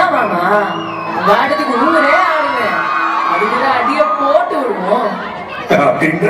ஆமாமா வாட்டத்துக்கு ஊரே ஆடுங்க அதுக்குள்ள அடிய போட்டு விடுவோம். அப்படின்ற?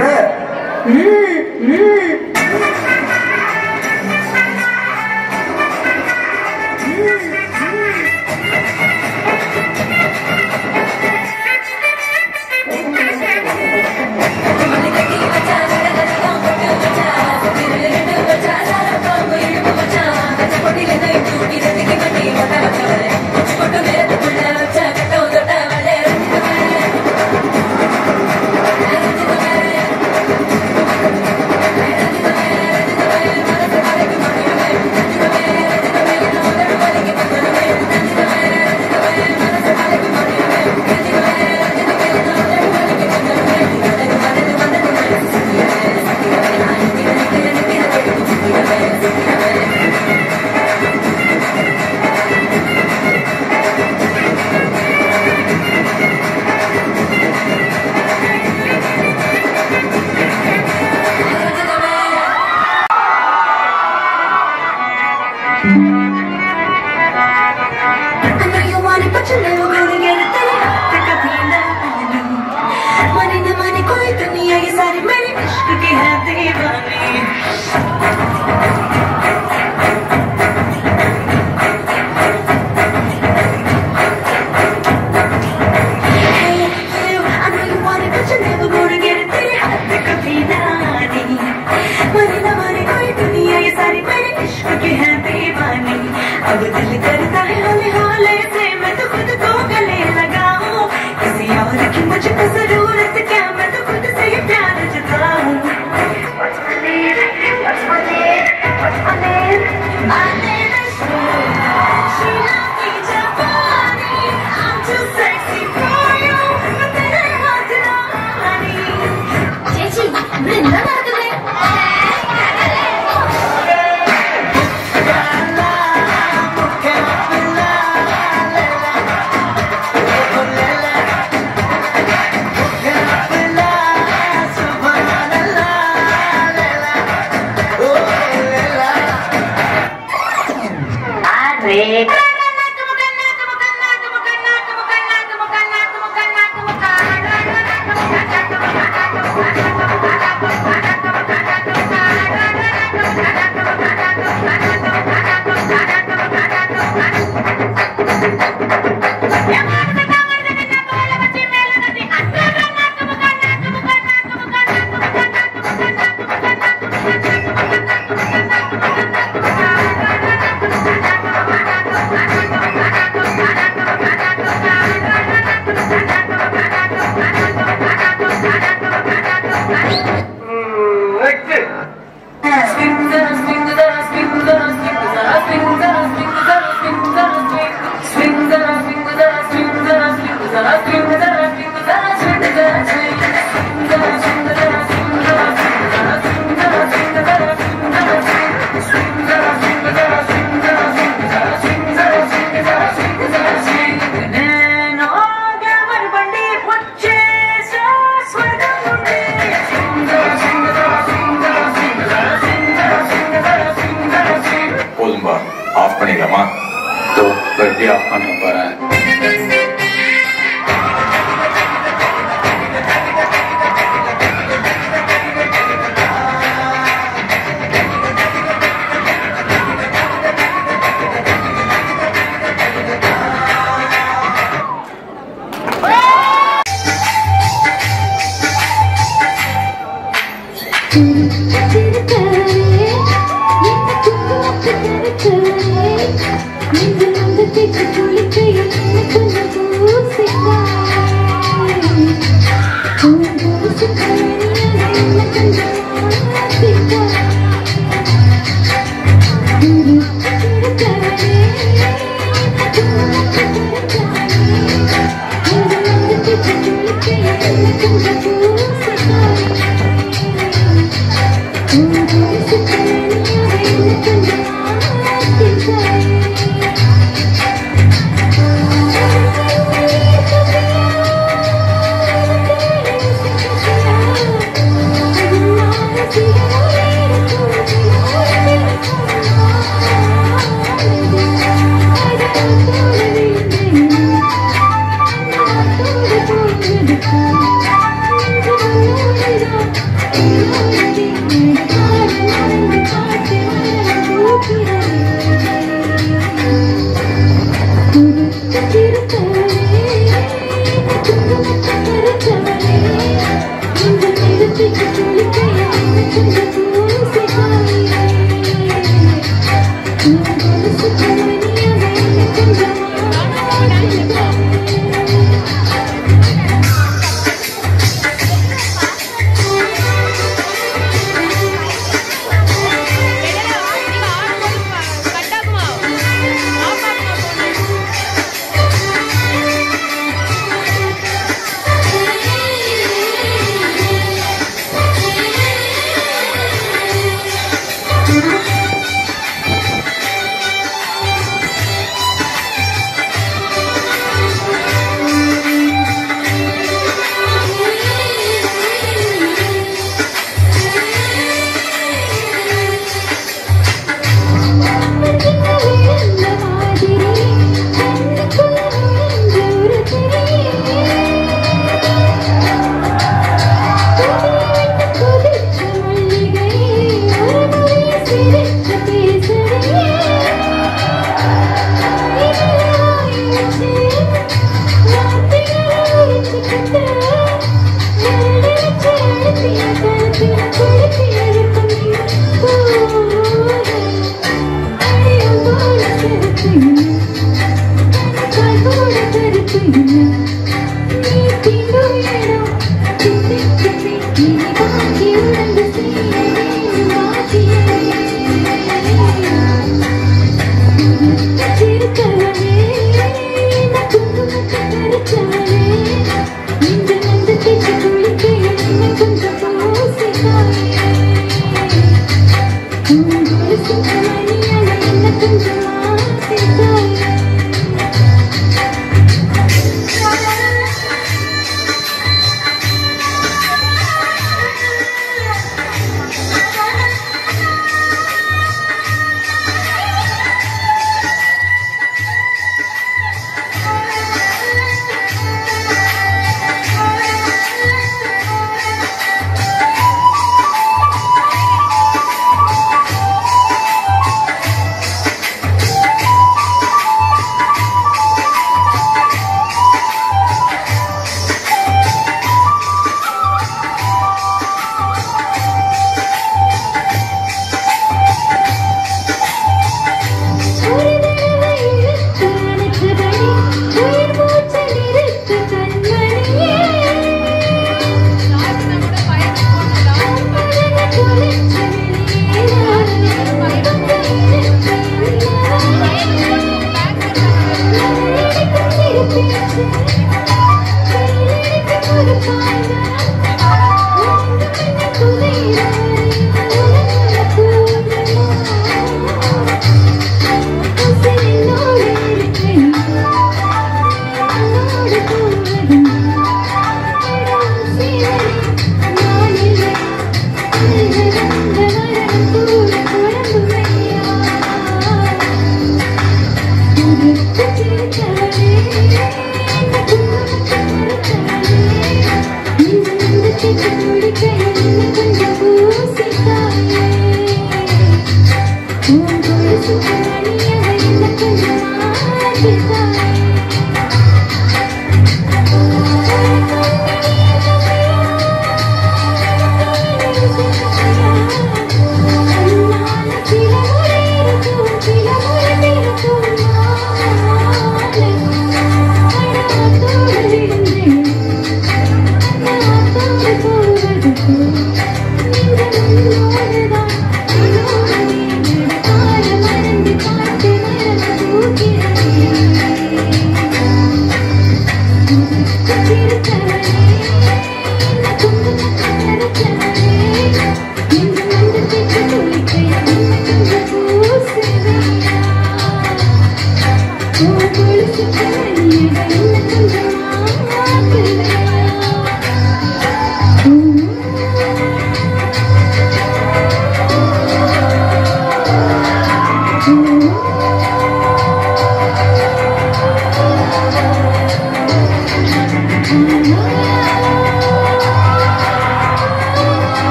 I'm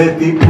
de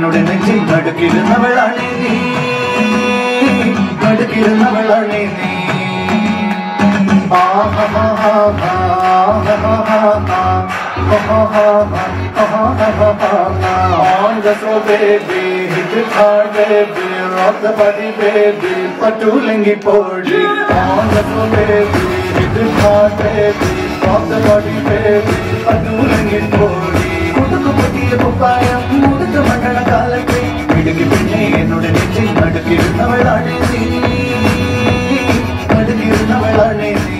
എന്നുടെ നെഞ്ചിൽ നടുക്കിടുന്നവളാണേ നീ നടുക്കിടുന്നവളാണേ നീ On the so baby, hit it hard baby, rock the body baby, patulengi podi. On the so baby, hit it hard baby, rock the body baby, patulengi podi. Kudu kupati upaya. മണ്ഡല കാലത്തിൽ ഇടുക്കി പിന്നെ എന്നോട് നെറ്റിൽ നടുക്കിരുന്നവളാണ് നീ നടുക്കിരുന്നവളാണ് നീ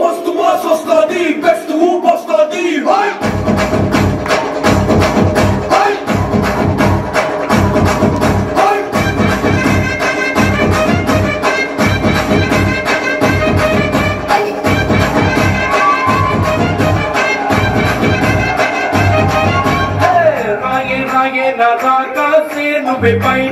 వస్తువు వస్తుంది best వస్తుంది paper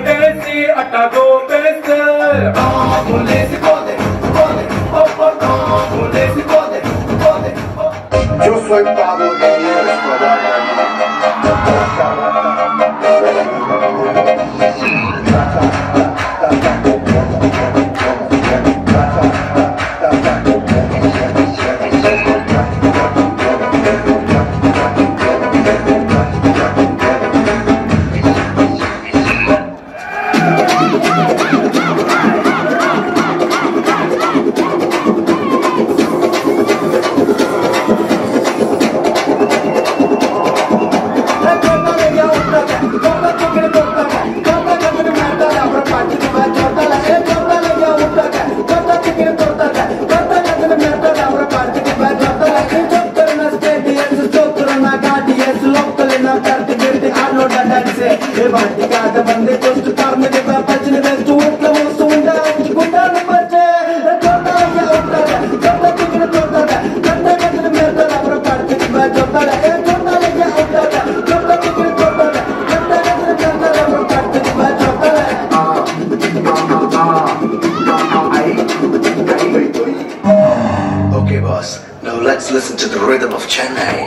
Okay, boss. Now let's listen to the rhythm of Chennai.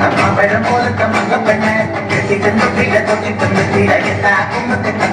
அம்மா பழம் போல மங்க பண்ண கட்டி தந்து கீழே தொட்டி தந்து கீழே எல்லா கும்பத்தை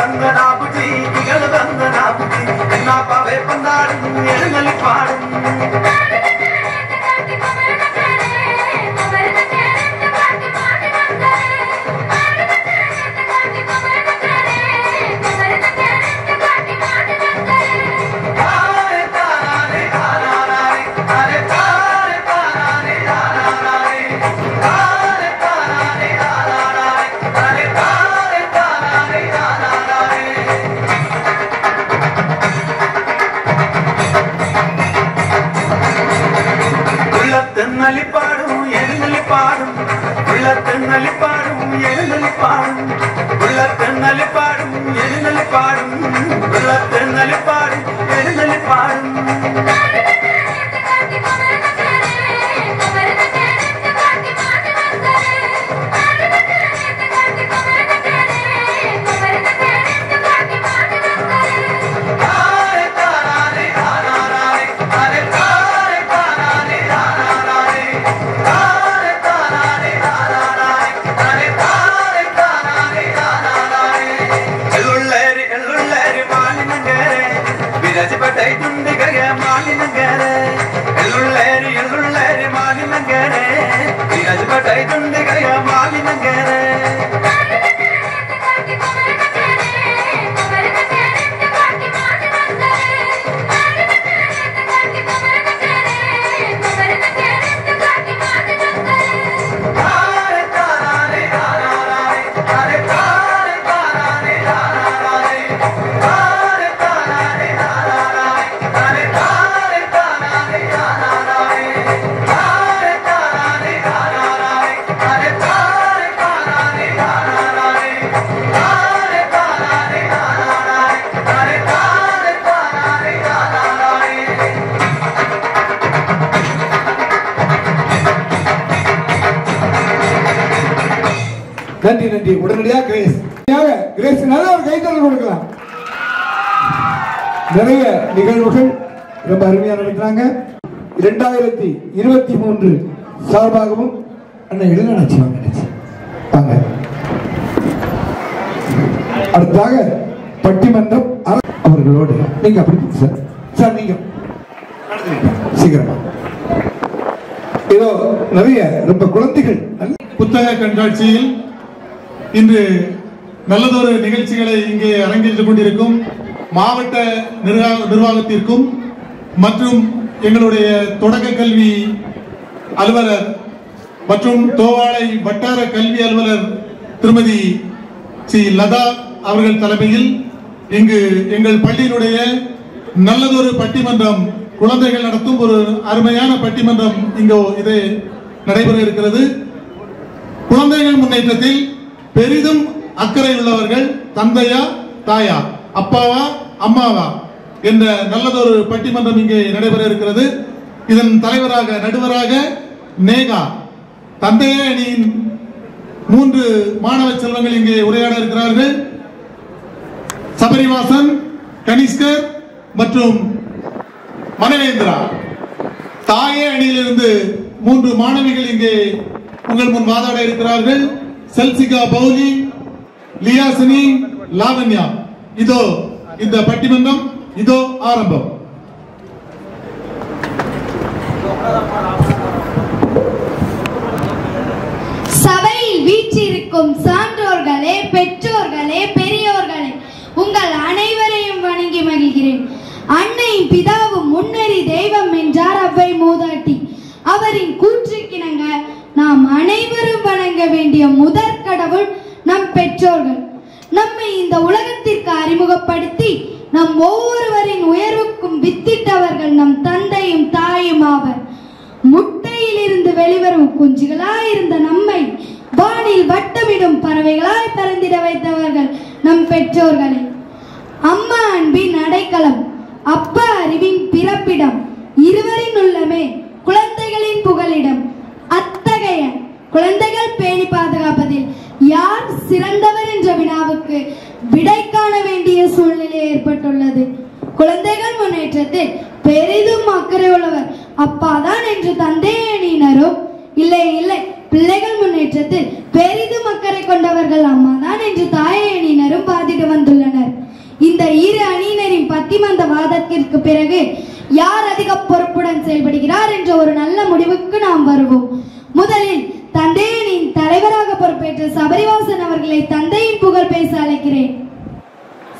தந்த நாப்புட்டி நிகழ தந்த நாப்புட்டி என்னாப்பாவே பந்தாடும் எழுங்கலி பாடும். உள்ளத்தன்னலி பாடும் எழுநலி பாடும் உள்ளத்தன்னலி பாடும் எழுநலி பாடும் உள்ளத்தன்னலி பாடும் எழுநலி பாடும் நன்றி நன்றி. உடனடியாக கிரேஸ் கிரேஸ் நல்ல ஒரு கைத்தல் கொடுக்கலாம். நிறைய நிகழ்வுகள் ரொம்ப அருமையா நடக்கிறாங்க. இரண்டாயிரத்தி இருபத்தி மூன்று சார்பாகவும் அண்ணன் எழுத நினைச்சாங்க அண்ணாச்சி. வாங்க. அடுத்ததாக பட்டிமன்றம் அவர்களோடு நீங்க அப்படி சார். சார் நீங்க. சீக்கிரமா. ஏதோ நிறைய ரொம்ப குழந்தைகள். புத்தக கண்காட்சியில் இன்று நல்லதொரு நிகழ்ச்சிகளை இங்கே அரங்கேற்றிக் கொண்டிருக்கும் மாவட்ட நிர்வாகத்திற்கும் மற்றும் எங்களுடைய தொடக்க கல்வி அலுவலர் மற்றும் தோவாளை வட்டார கல்வி அலுவலர் திருமதி சி. லதா அவர்கள் தலைமையில் இங்கு எங்கள் பள்ளியினுடைய நல்லதொரு பட்டிமன்றம் குழந்தைகள் நடத்தும் ஒரு அருமையான பட்டிமன்றம் இங்கு இது நடைபெற இருக்கிறது. குழந்தைகள் முன்னேற்றத்தில் பெரிதும் அக்கறை உள்ளவர்கள் தந்தையா தாயா அப்பாவா அம்மாவா என்ற நல்லதொரு பட்டிமன்றம் இங்கே நடைபெற இருக்கிறது. இதன் தலைவராக நடுவராக நேகா தந்தையே அணியின் மூன்று மாணவ செல்வங்கள் இங்கே உரையாட இருக்கிறார்கள். சபரிவாசன் கனிஷ்கர் மற்றும் மனவேந்திரா. தாயே அணியிலிருந்து மூன்று மாணவிகள் இங்கே உங்கள் முன் வாதாட இருக்கிறார்கள். செல்சிகா பௌலி லியாசினி லாவண்யா இதோ இந்த பட்டிமன்றம் இதோ ஆரம்பம் சபையில் வீச்சிருக்கும் சான்றோர்களே பெற்றோர்களே பெரியோர்களே உங்கள் அனைவரையும் வணங்கி மகிழ்கிறேன். அன்னையும் பிதாவும் முன்னறி தெய்வம் என்றார் அவ்வை மூதாட்டி. அவரின் கூற்றுக்கிணங்க நாம் அனைவரும் வணங்க வேண்டிய முதற் கடவுள் நம் பெற்றோர்கள். நம்மை இந்த உலகத்திற்கு அறிமுகப்படுத்தி நம் ஒவ்வொருவரின் உயர்வுக்கும் வித்திட்டவர்கள் நம் தந்தையும் தாயும் ஆவர். முட்டையிலிருந்து வெளிவரும் குஞ்சுகளாய் இருந்த நம்மை வானில் வட்டமிடும் பறவைகளாய் பறந்திட வைத்தவர்கள் நம் பெற்றோர்களே. அம்மா அன்பின் அடைக்கலம் அப்பா அறிவின் பிறப்பிடம் இருவரின் உள்ளமே குழந்தைகளின் புகலிடம் அத்தகைய குழந்தைகள் பேணி பாதுகாப்பதில் யார் சிறந்தவர் என்ற வினாவுக்கு விடை காண வேண்டிய சூழ்நிலை ஏற்பட்டுள்ளது. குழந்தைகள் முன்னேற்றத்தில் பெரிதும் அக்கறை உள்ளவர். அப்பாதான் என்று தந்தை அணியினரும் இல்லை இல்லை. பிள்ளைகள் முன்னேற்றத்தில் பெரிதும் அக்கறை கொண்டவர்கள் அம்மாதான் என்று தாய் அணியினரும் பாதிட்டு வந்துள்ளனர். இந்த இரு அணியினரின் பத்திமந்த வாதத்திற்கு பிறகு யார் அதிக பொறுப்புடன் செயல்படுகிறார் என்ற ஒரு நல்ல முடிவுக்கு நாம் வருவோம். முதலில் தந்தையனின் தலைவராக பொறுப்பேற்ற சபரிவாசன் அவர்களை தந்தையின் புகழ் பேச அழைக்கிறேன்.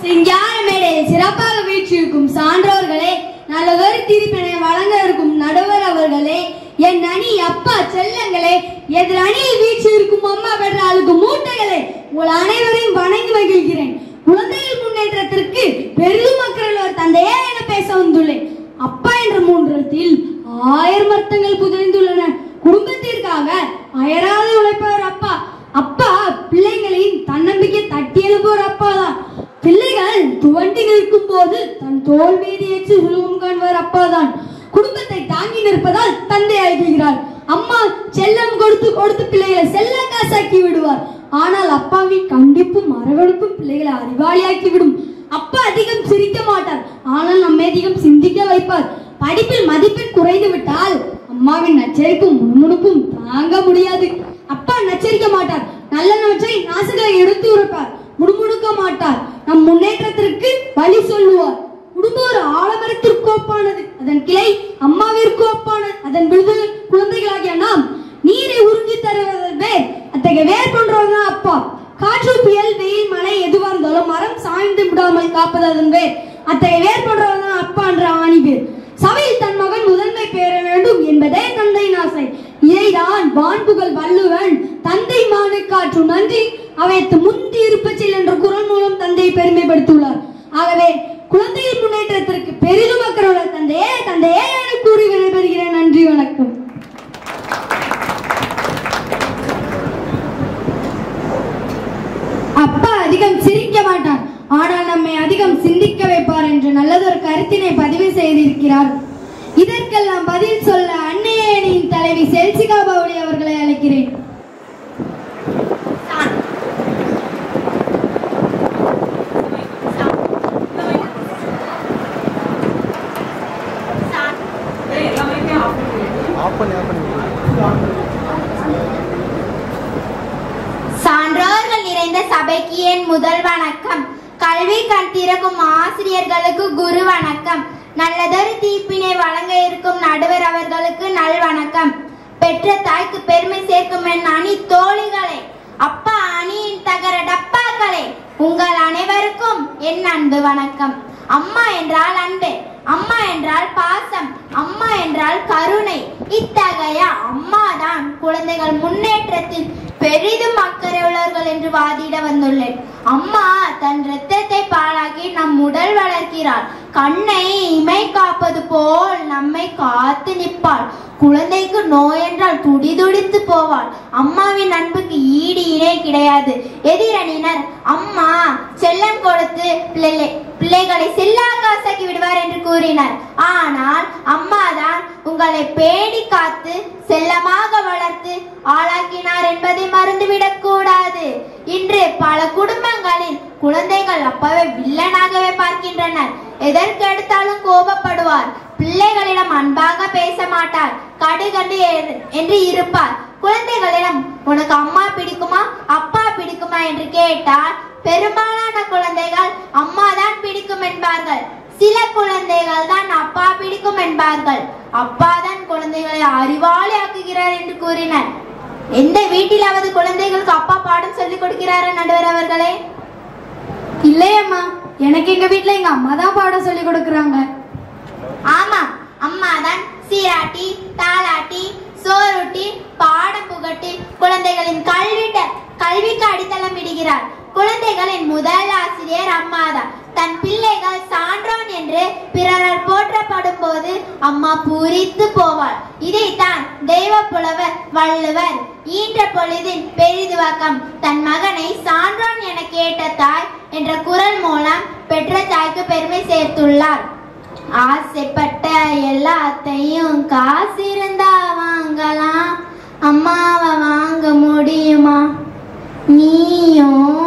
சிங்கார மேடையை சிறப்பாக வீற்றிருக்கும் சான்றோர்களே நல்லதொரு திருப்பினை வழங்க இருக்கும் நடுவர் அவர்களே என் அணி அப்பா செல்லங்களே எதிர் அணியில் வீற்றிருக்கும் அம்மா பெற்றாளுக்கு மூட்டைகளே உங்கள் அனைவரையும் வணங்கி மகிழ்கிறேன். குழந்தைகள் முன்னேற்றத்திற்கு பெரிதும் மக்கள் தந்தையே என பேச வந்துள்ளேன். அப்பா என்ற மூன்றத்தில் ஆயிரம் அர்த்தங்கள் புதைந்துள்ளன குடும்பத்திற்காக அயராது உழைப்பவர் அப்பா. அப்பா பிள்ளைகளின் தன்னம்பிக்கை தட்டி எழுப்புவர் அப்பா தான். பிள்ளைகள் துவண்டி நிற்கும் போது தன் தோல் மீது ஏற்றி உருவம் காண்பவர் அப்பாதான் குடும்பத்தை தாங்கி நிற்பதால் தந்தை ஆகிறார் அம்மா செல்லம் கொடுத்து கொடுத்து பிள்ளைகளை செல்ல காசாக்கி விடுவார். ஆனால் அப்பாவின் கண்டிப்பும் அரவணைப்பும் பிள்ளைகளை அறிவாளியாக்கி விடும் அப்பா அதிகம் சிரிக்க மாட்டார். ஆனால் நம்மை அதிகம் சிந்திக்க வைப்பார். படிப்பில் மதிப்பெண் குறைந்து விட்டால் அம்மாவின் நச்சரிப்பும் முணுமுணுப்பும் தாங்க முடியாது. அப்பா நச்சரிக்க மாட்டார். நல்லவற்றை நாசுகளை எடுத்து உரைப்பார். முடுமுடுக்க மாட்டார். நம் முன்னேற்றத்திற்கு வழி சொல்லுவார். குடும்பம் ஒரு ஆலமரத்திற்கு ஒப்பானது அதன் கிளை அம்மாவிற்கு ஒப்பானது அதன் விழுது குழந்தைகளாகிய நாம் நீரை உறிஞ்சி தருவதன் வேர் அத்தகைய வேர் போன்றவர்தான் அப்பா காற்று புயல் வெயில் மழை எதுவா இருந்தாலும் மரம் சாய்ந்து விடாமல் காப்பது அதன் வேர் அத்தகைய வேர் போன்றவர்தான் அப்பா என்ற ஆணி சபையில் தன் மகன் முதன்மை பெற வேண்டும் என்பதே தந்தையின் ஆசை இதைதான் வான்புகள் வள்ளுவன் தந்தை மானுக்காற்று காற்றும் நன்றி அவைத்து முந்தி இருப்பச்சில் என்ற குரல் மூலம் தந்தையை பெருமைப்படுத்தியுள்ளார். ஆகவே குழந்தையின் முன்னேற்றத்திற்கு பெரிதும் அக்கறையுள்ள தந்தையே தந்தையே என கூறி விடைபெறுகிறேன். நன்றி வணக்கம் அப்பா அதிகம் சிரிக்க மாட்டார். ஆனால் நம்மை அதிகம் சிந்திக்க வைப்பார் என்று நல்லதொரு கருத்தினை பதிவு செய்திருக்கிறார். இதற்கெல்லாம் பதில் சொல்ல அன்னையணியின் தலைவி செல்சிகா பவுலி அவர்களை அழைக்கிறேன் சான்றோர்கள் நிறைந்த சபைக்கு என் முதல் வணக்கம் கல்வி கண் திறக்கும் ஆசிரியர்களுக்கு குரு வணக்கம் நல்லதொரு தீர்ப்பினை வழங்க இருக்கும் நடுவர் அவர்களுக்கு நல் வணக்கம் பெற்ற தாய்க்கு பெருமை சேர்க்கும் என் அணி தோழிகளே அப்பா அணியின் தகர டப்பாக்களே உங்கள் அனைவருக்கும் என் அன்பு வணக்கம். அம்மா என்றால் அன்பு அம்மா என்றால் பாசம் அம்மா என்றால் கருணை. இத்தகைய அம்மாதான் குழந்தைகள் முன்னேற்றத்தில் பெரிதும் அக்கறை உள்ளவர்கள் என்று வாதிட வந்துள்ளேன். அம்மா தன் இரத்தத்தை பாழாக்கி நம் உடல் வளர்க்கிறாள். கண்ணை இமை காப்பது போல் நம்மை காத்து நிற்பாள். குழந்தைக்கு நோய் என்றால் துடிதுடித்து போவாள். அம்மாவின் அன்புக்கு ஈடு இணை கிடையாது. எதிரணியினர் அம்மா செல்லம் கொடுத்து பிள்ளை பிள்ளைகளை செல்லாக்காசாக்கி விடுவார் என்று கூறினார். ஆனால் அம்மாதான் உங்களை பேணி காத்து செல்லமாக வளர்த்து ஆளாக்கினார் என்பதை மறந்துவிடக் கூடாது. இன்று பல குடும்பங்களில் குழந்தைகள் அப்பவே வில்லனாகவே பார்க்கின்றனர். எதற்கு எடுத்தாலும் கோபப்படுவார். பிள்ளைகளிடம் அன்பாக பேச மாட்டார். கடுகண்டு என்று இருப்பார். குழந்தைகளிடம் உனக்கு அம்மா பிடிக்குமா? அப்பா பிடிக்குமா? என்று கேட்டால் பெரும்பாலான குழந்தைகள் அம்மா தான் பிடிக்கும் என்பார்கள். சில குழந்தைகள் தான் அப்பா பிடிக்கும் என்பார்கள். அப்பா தான் குழந்தைகளை அறிவாளி ஆக்குகிறார் என்று கூறினர். எந்த வீட்டிலாவது குழந்தைகளுக்கு அப்பா பாடம் சொல்லிக் கொடுக்கிறாரா நடுவர் அவர்களே? இல்லையம்மா எனக்கு எங்க வீட்டுல எங்க அம்மா தான் பாடம் சொல்லி கொடுக்குறாங்க. ஆமா. அம்மாதான் சீராட்டி தாளாட்டி சோறுட்டி பாடம் புகட்டி குழந்தைகளின் கல்வி கல்விக்கு அடித்தளம் இடுகிறார். குழந்தைகளின் முதல் ஆசிரியர் அம்மாதான். தன் பிள்ளைகள் சான்றோன் என்று பிறரால் போற்றப்படும் போது அம்மா பூரித்து போவாள். இதைத்தான் தெய்வ புலவர் வள்ளுவர் ஈன்ற பொழுதின் பெரிதுவக்கம் தன் மகனை சான்றோன் என கேட்ட தாய் என்ற குரல் மூலம் பெற்ற தாய்க்கு பெருமை சேர்த்துள்ளார். ஆசைப்பட்ட எல்லாத்தையும் காசு இருந்தா வாங்கலாம். அம்மாவை வாங்க முடியுமா? நீயும்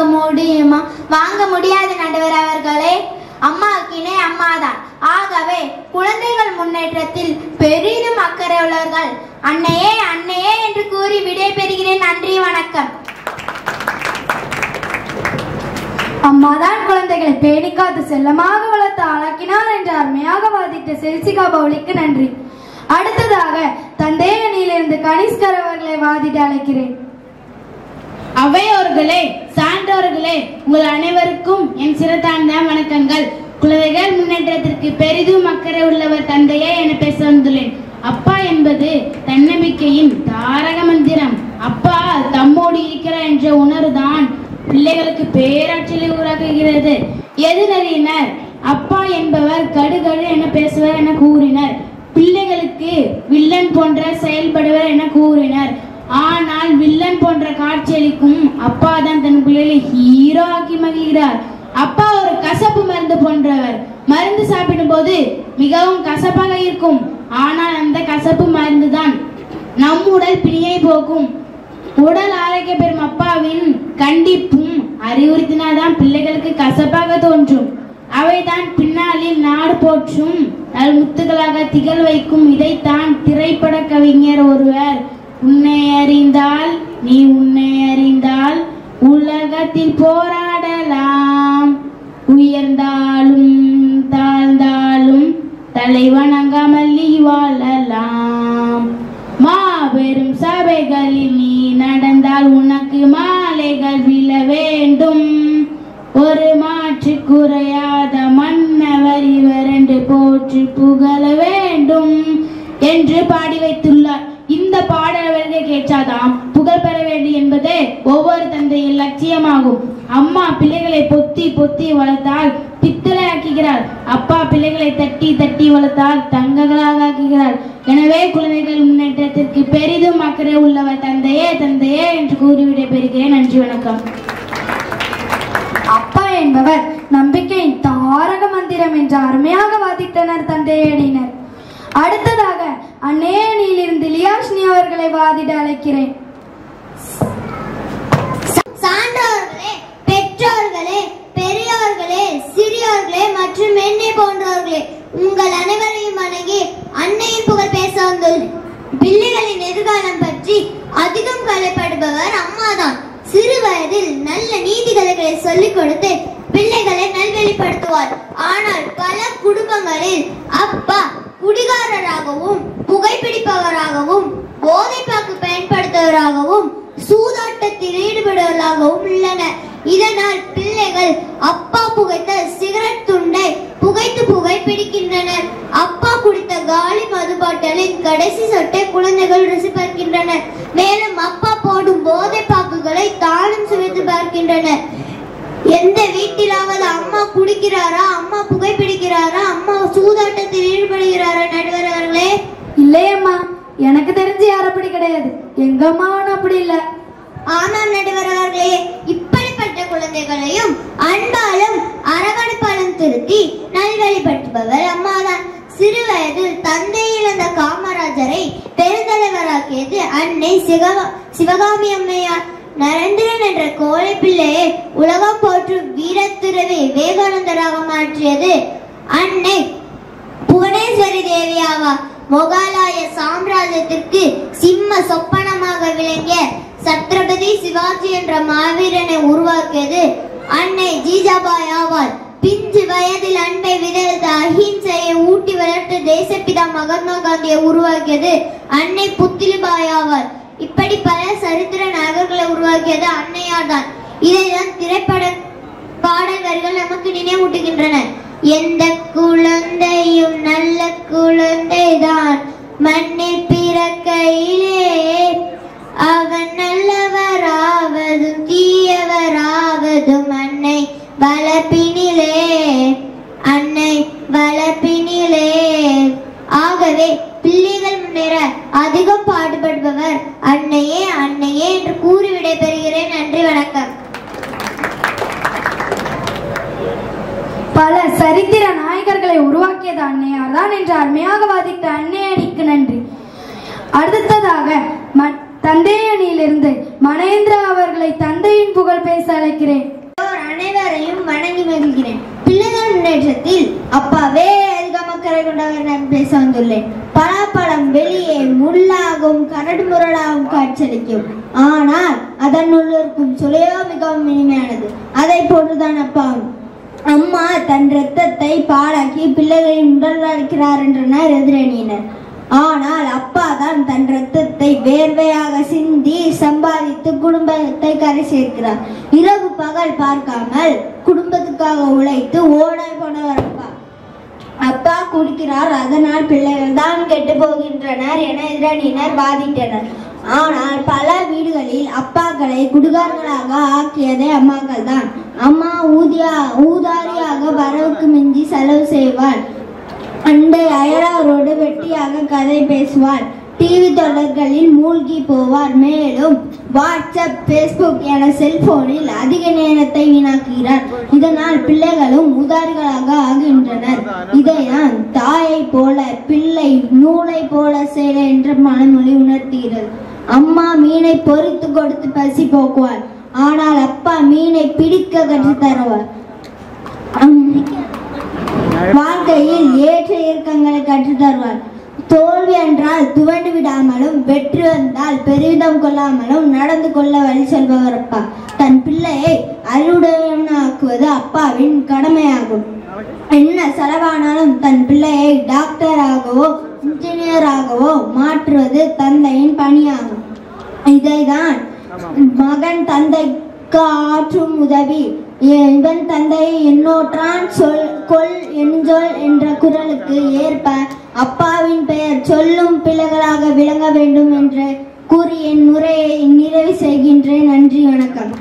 வாங்க முடியுமா? வாங்க முடியாது நடுவர் அவர்களே. அம்மா கிணை அம்மாதான். ஆகவே குழந்தைகள் முன்னேற்றத்தில் பெரிதும் அக்கறை உள்ளவர்கள். அன்னையே அன்னையே என்று கூறி விடைபெறுகிறேன். நன்றி வணக்கம். அம்மாதான் குழந்தைகளை பேணிக்காத்து செல்லமாக வளர்த்து ஆளாக்கினார் என்று அருமையாக வாதிட்ட செல்சிகா பவுலிக்கு நன்றி. அடுத்ததாக தந்தை அணியிலிருந்து கனிஷ்கர் அவர்களை வாதிட்டு அழைக்கிறேன். அவையோர்களே சான்றோர்களே உங்கள் அனைவருக்கும் என் சிறத்தாழ்ந்த வணக்கங்கள். குழந்தைகள் முன்னேற்றத்திற்கு பெரிதும் அக்கறை உள்ளவர் தந்தையே என பேச வந்துள்ளேன். அப்பா என்பது தன்னம்பிக்கையின் தாரக மந்திரம். அப்பா தம்மோடு இருக்கிறார் என்ற உணர்வுதான் பிள்ளைகளுக்கு பேராற்றலை உருவாக்குகிறது. எதிரறியினர் அப்பா என்பவர் கடுகடு என பேசுவர் என கூறினர். பிள்ளைகளுக்கு வில்லன் போன்ற செயல்படுவர் என கூறினர். ஆனால் வில்லன் போன்ற காட்சியளிக்கும் அப்பா தான் தன் பிள்ளைகளை ஹீரோ ஆக்கி மகிழ்கிறார். அப்பா ஒரு கசப்பு மருந்து போன்றவர். மருந்து சாப்பிடும் போது மிகவும் கசப்பாக இருக்கும். ஆனால் அந்த கசப்பு மருந்து தான் நம் உடல் பிணியை போக்கும். உடல் ஆரோக்கிய பெறும் அப்பாவின் கண்டிப்பும் அறிவுறுத்தினால்தான் பிள்ளைகளுக்கு கசப்பாக தோன்றும். அவைதான் பின்னாளில் நாடு போற்றும் நல்முத்துகளாக திகழ் வைக்கும். இதைத்தான் திரைப்பட கவிஞர் ஒருவர் உன்னை அறிந்தால் நீ உன்னை அறிந்தால் உலகத்தில் போராடலாம். உயர்ந்தாலும் தாழ்ந்தாலும் தலை வணங்காமல் நீ வாழலாம். மாபெரும் சபைகளில் நீ நடந்தால் உனக்கு மாலைகள் விழ வேண்டும். ஒரு மாற்று குறையாத மன்னவர் இவர் என்று போற்றி புகழ வேண்டும் என்று பாடி வைத்துள்ளார். இந்த பாடல்களை கேட்டாதாம் புகழ் பெற வேண்டும் என்பது ஒவ்வொரு தந்தையின் லட்சியமாகும். அம்மா பிள்ளைகளை பொத்தி பொத்தி வளர்த்தால் பித்தளை ஆக்குகிறார் அப்பா பிள்ளைகளை தட்டி தட்டி வளர்த்தால் தங்கங்களாக ஆக்குகிறார் எனவே குழந்தைகள் முன்னேற்றத்திற்கு பெரிதும் அக்கறை உள்ளவர் தந்தையே தந்தையே என்று கூறிவிட பெறுகிறேன். நன்றி வணக்கம். அப்பா என்பவர் நம்பிக்கையின் தாரக மந்திரம் என்று அருமையாக வாதிட்டனர் தந்தையடினர் அடுத்ததாக அன்னைய லியாஷ்னி அவர்களை வாதிட அழைக்கிறேன். சான்றோர்களே பெற்றோர்களே பெரியோர்களே சிறியோர்களே மற்றும் என்னை போன்றோர்களே உங்கள் அனைவரையும் வணங்கி அன்னையின் புகழ் பேச வந்துள்ளேன். பிள்ளைகளின் எதிர்காலம் பற்றி அதிகம் கலைப்படுபவர் அம்மாதான். சிறு வயதில் நல்ல நீதிகளை சொல்லிக் கொடுத்து பிள்ளைகளை நல்வெளிப்படுத்துவார். ஆனால் பல குடும்பங்களில் அப்பா குடிகாரராகவும் புகைப்பிடிப்பவராகவும் போதைப்பாக்கு பயன்படுத்துவராகவும் சூதாட்டத்தில் ஈடுபடுவதாகவும் உள்ளனர் இதனால் பிள்ளைகள் அப்பா புகைத்த சிகரெட் துண்டை புகைத்து புகை பிடிக்கின்றனர் அப்பா குடித்த காலி மது பாட்டலின் கடைசி சொட்டை குழந்தைகள் ருசி பார்க்கின்றனர் மேலும் அப்பா போடும் போதை பாக்குகளை தானும் சுவைத்து பார்க்கின்றனர். எந்த வீட்டிலாவது அம்மா குடிக்கிறாரா? அம்மா புகைப்பிடிக்கிறாரா? அம்மா சூதாட்டத்தில் ஈடுபடுகிறாரா நடுவர் அவர்களே? இல்லையம்மா. எனக்கு தெரிஞ்சு யாரும் அப்படி கிடையாது. எங்க அம்மாவும் அப்படி இல்ல. ஆமாம் நடுவர் அவர்களே. இப்படிப்பட்ட குழந்தைகளையும் அன்பாலும் அரவணைப்பாலும் திருத்தி நல்ல வழிபட்டுபவர் அம்மாதான். சிறு வயதில் தந்தை இழந்த காமராஜரை பெருந்தலைவராக்கியது அன்னை சிவகா சிவகாமி அம்மையார். நரேந்திரன் என்ற கோழை பிள்ளையை உலகம் போற்றும் வீரத்துறவி விவேகானந்தராக மாற்றியது. அன்னை புவனேஸ்வரி தேவியாவா மொகாலாய சாம்ராஜ்யத்திற்கு சிம்ம சொப்பனமாக விளங்கிய சத்ரபதி சிவாஜி என்ற மாவீரனை உருவாக்கியது. அன்னை ஜீஜாபாய் ஆவார். பிஞ்சு வயதில் அன்பை விதைத்த அஹிம்சையை ஊட்டி வளர்த்து தேசப்பிதா மகாத்மா காந்தியை உருவாக்கியது. அன்னை புத்திலிபாய் ஆவார். இப்படி பல சரித்திர நகர்களை உருவாக்கியது அன்னையார் தான். இதைதான் திரைப்பட பாடல் நமக்கு நினைவூட்டுகின்றனர் எந்த குழந்தையும் நல்ல குழந்தைதான். மண்ணில் பிறக்கையிலே அவன் நல்லவராவதும் தீயவராவதும் அன்னை வளர்ப்பினிலே அன்னை வளர்ப்பினிலே. ஆகவே பிள்ளைகள் முன்னேற அதிகம் பாடுபடுபவர். அன்னையே அன்னையே என்று கூறி விடைபெறுகிறேன். நன்றி வணக்கம். பல சரித்திர நாயகர்களை உருவாக்கியது அன்னையார் தான் என்று அருமையாக வாதித்த அன்னையடிக்கு நன்றி. அடுத்ததாக ம- தந்தை அணியிலிருந்து மனேந்திரா அவர்களை தந்தையின் புகழ் பேச அழைக்கிறேன். அனைவரையும் வணங்கி மகிழ்கிறேன். பிள்ளைகள் முன்னேற்றத்தில் அப்பாவே அதிகம் அக்கறை கொண்டவர் நான் பேச வந்துள்ளேன் பலாப்பழம் வெளியே முள்ளாகவும் கரடு முரடாகவும் காட்சியளிக்கும். ஆனால் அதன் உள்ளிருக்கும் சுளையோ மிகவும் இனிமையானது. அதை போன்றுதான் அப்பாவும் அம்மா தன் இரத்தத்தை பாழாக்கி பிள்ளைகளின் உடல் அளிக்கிறார் என்றனர் எதிரணியினர். ஆனால் அப்பா தான் தன் ரத்தத்தை வேர்வையாக சிந்தி சம்பாதித்து குடும்பத்தை கரை சேர்க்கிறார். இரவு பகல் பார்க்காமல் குடும்பத்துக்காக உழைத்து ஓடாய் போனவர் அப்பா. அப்பா குடிக்கிறார் அதனால் பிள்ளைகள் தான் கெட்டு போகின்றனர் என எதிரணியினர் வாதிட்டனர். ஆனால் பல வீடுகளில் அப்பாக்களை குடிகாரர்களாக ஆக்கியதே அம்மாக்கள் தான் அம்மா ஊதியா ஊதாரியாக வரவுக்கு மிஞ்சி செலவு செய்வாள். அண்டை அயலாரோடு வெட்டியாக கதை பேசுவார். டிவி தொடர்களில் மூழ்கி போவார். மேலும் வாட்ஸ்அப் ஃபேஸ்புக் என செல்போனில் அதிக நேரத்தை வீணாக்குகிறார். இதனால் பிள்ளைகளும் உதாரிகளாக ஆகின்றனர். இதைதான் தாயை போல பிள்ளை நூலை போல சேலை என்ற மனமொழி உணர்த்துகிறது அம்மா மீனை பொறுத்து கொடுத்து பசி போக்குவார். ஆனால் அப்பா மீனை பிடிக்க கற்று தருவார். வாழ்க்கையில் ஏற்ற இறக்கங்களை கற்றுத் தருவார். தோல்வி என்றால் துவண்டு விடாமலும் வெற்றி வந்தால் பெருமிதம் கொள்ளாமலும் நடந்து கொள்ள வழி செல்பவர் அப்பா. தன் பிள்ளையை அறிவுடையவனாக்குவது அப்பாவின் கடமையாகும். என்ன செலவானாலும் தன் பிள்ளையை டாக்டராகவோ இன்ஜினியராகவோ மாற்றுவது தந்தையின் பணியாகும். இதைதான் மகன் தந்தைக்கு ஆற்றும் உதவி. இவன் தந்தை என்னோற்றான் சொல் கொல் என்சொல் என்ற குரலுக்கு ஏற்ப அப்பாவின் பெயர் சொல்லும் பிள்ளைகளாக விளங்க வேண்டும் என்று கூறி என் உரையை நிறைவு செய்கின்றேன். நன்றி வணக்கம்.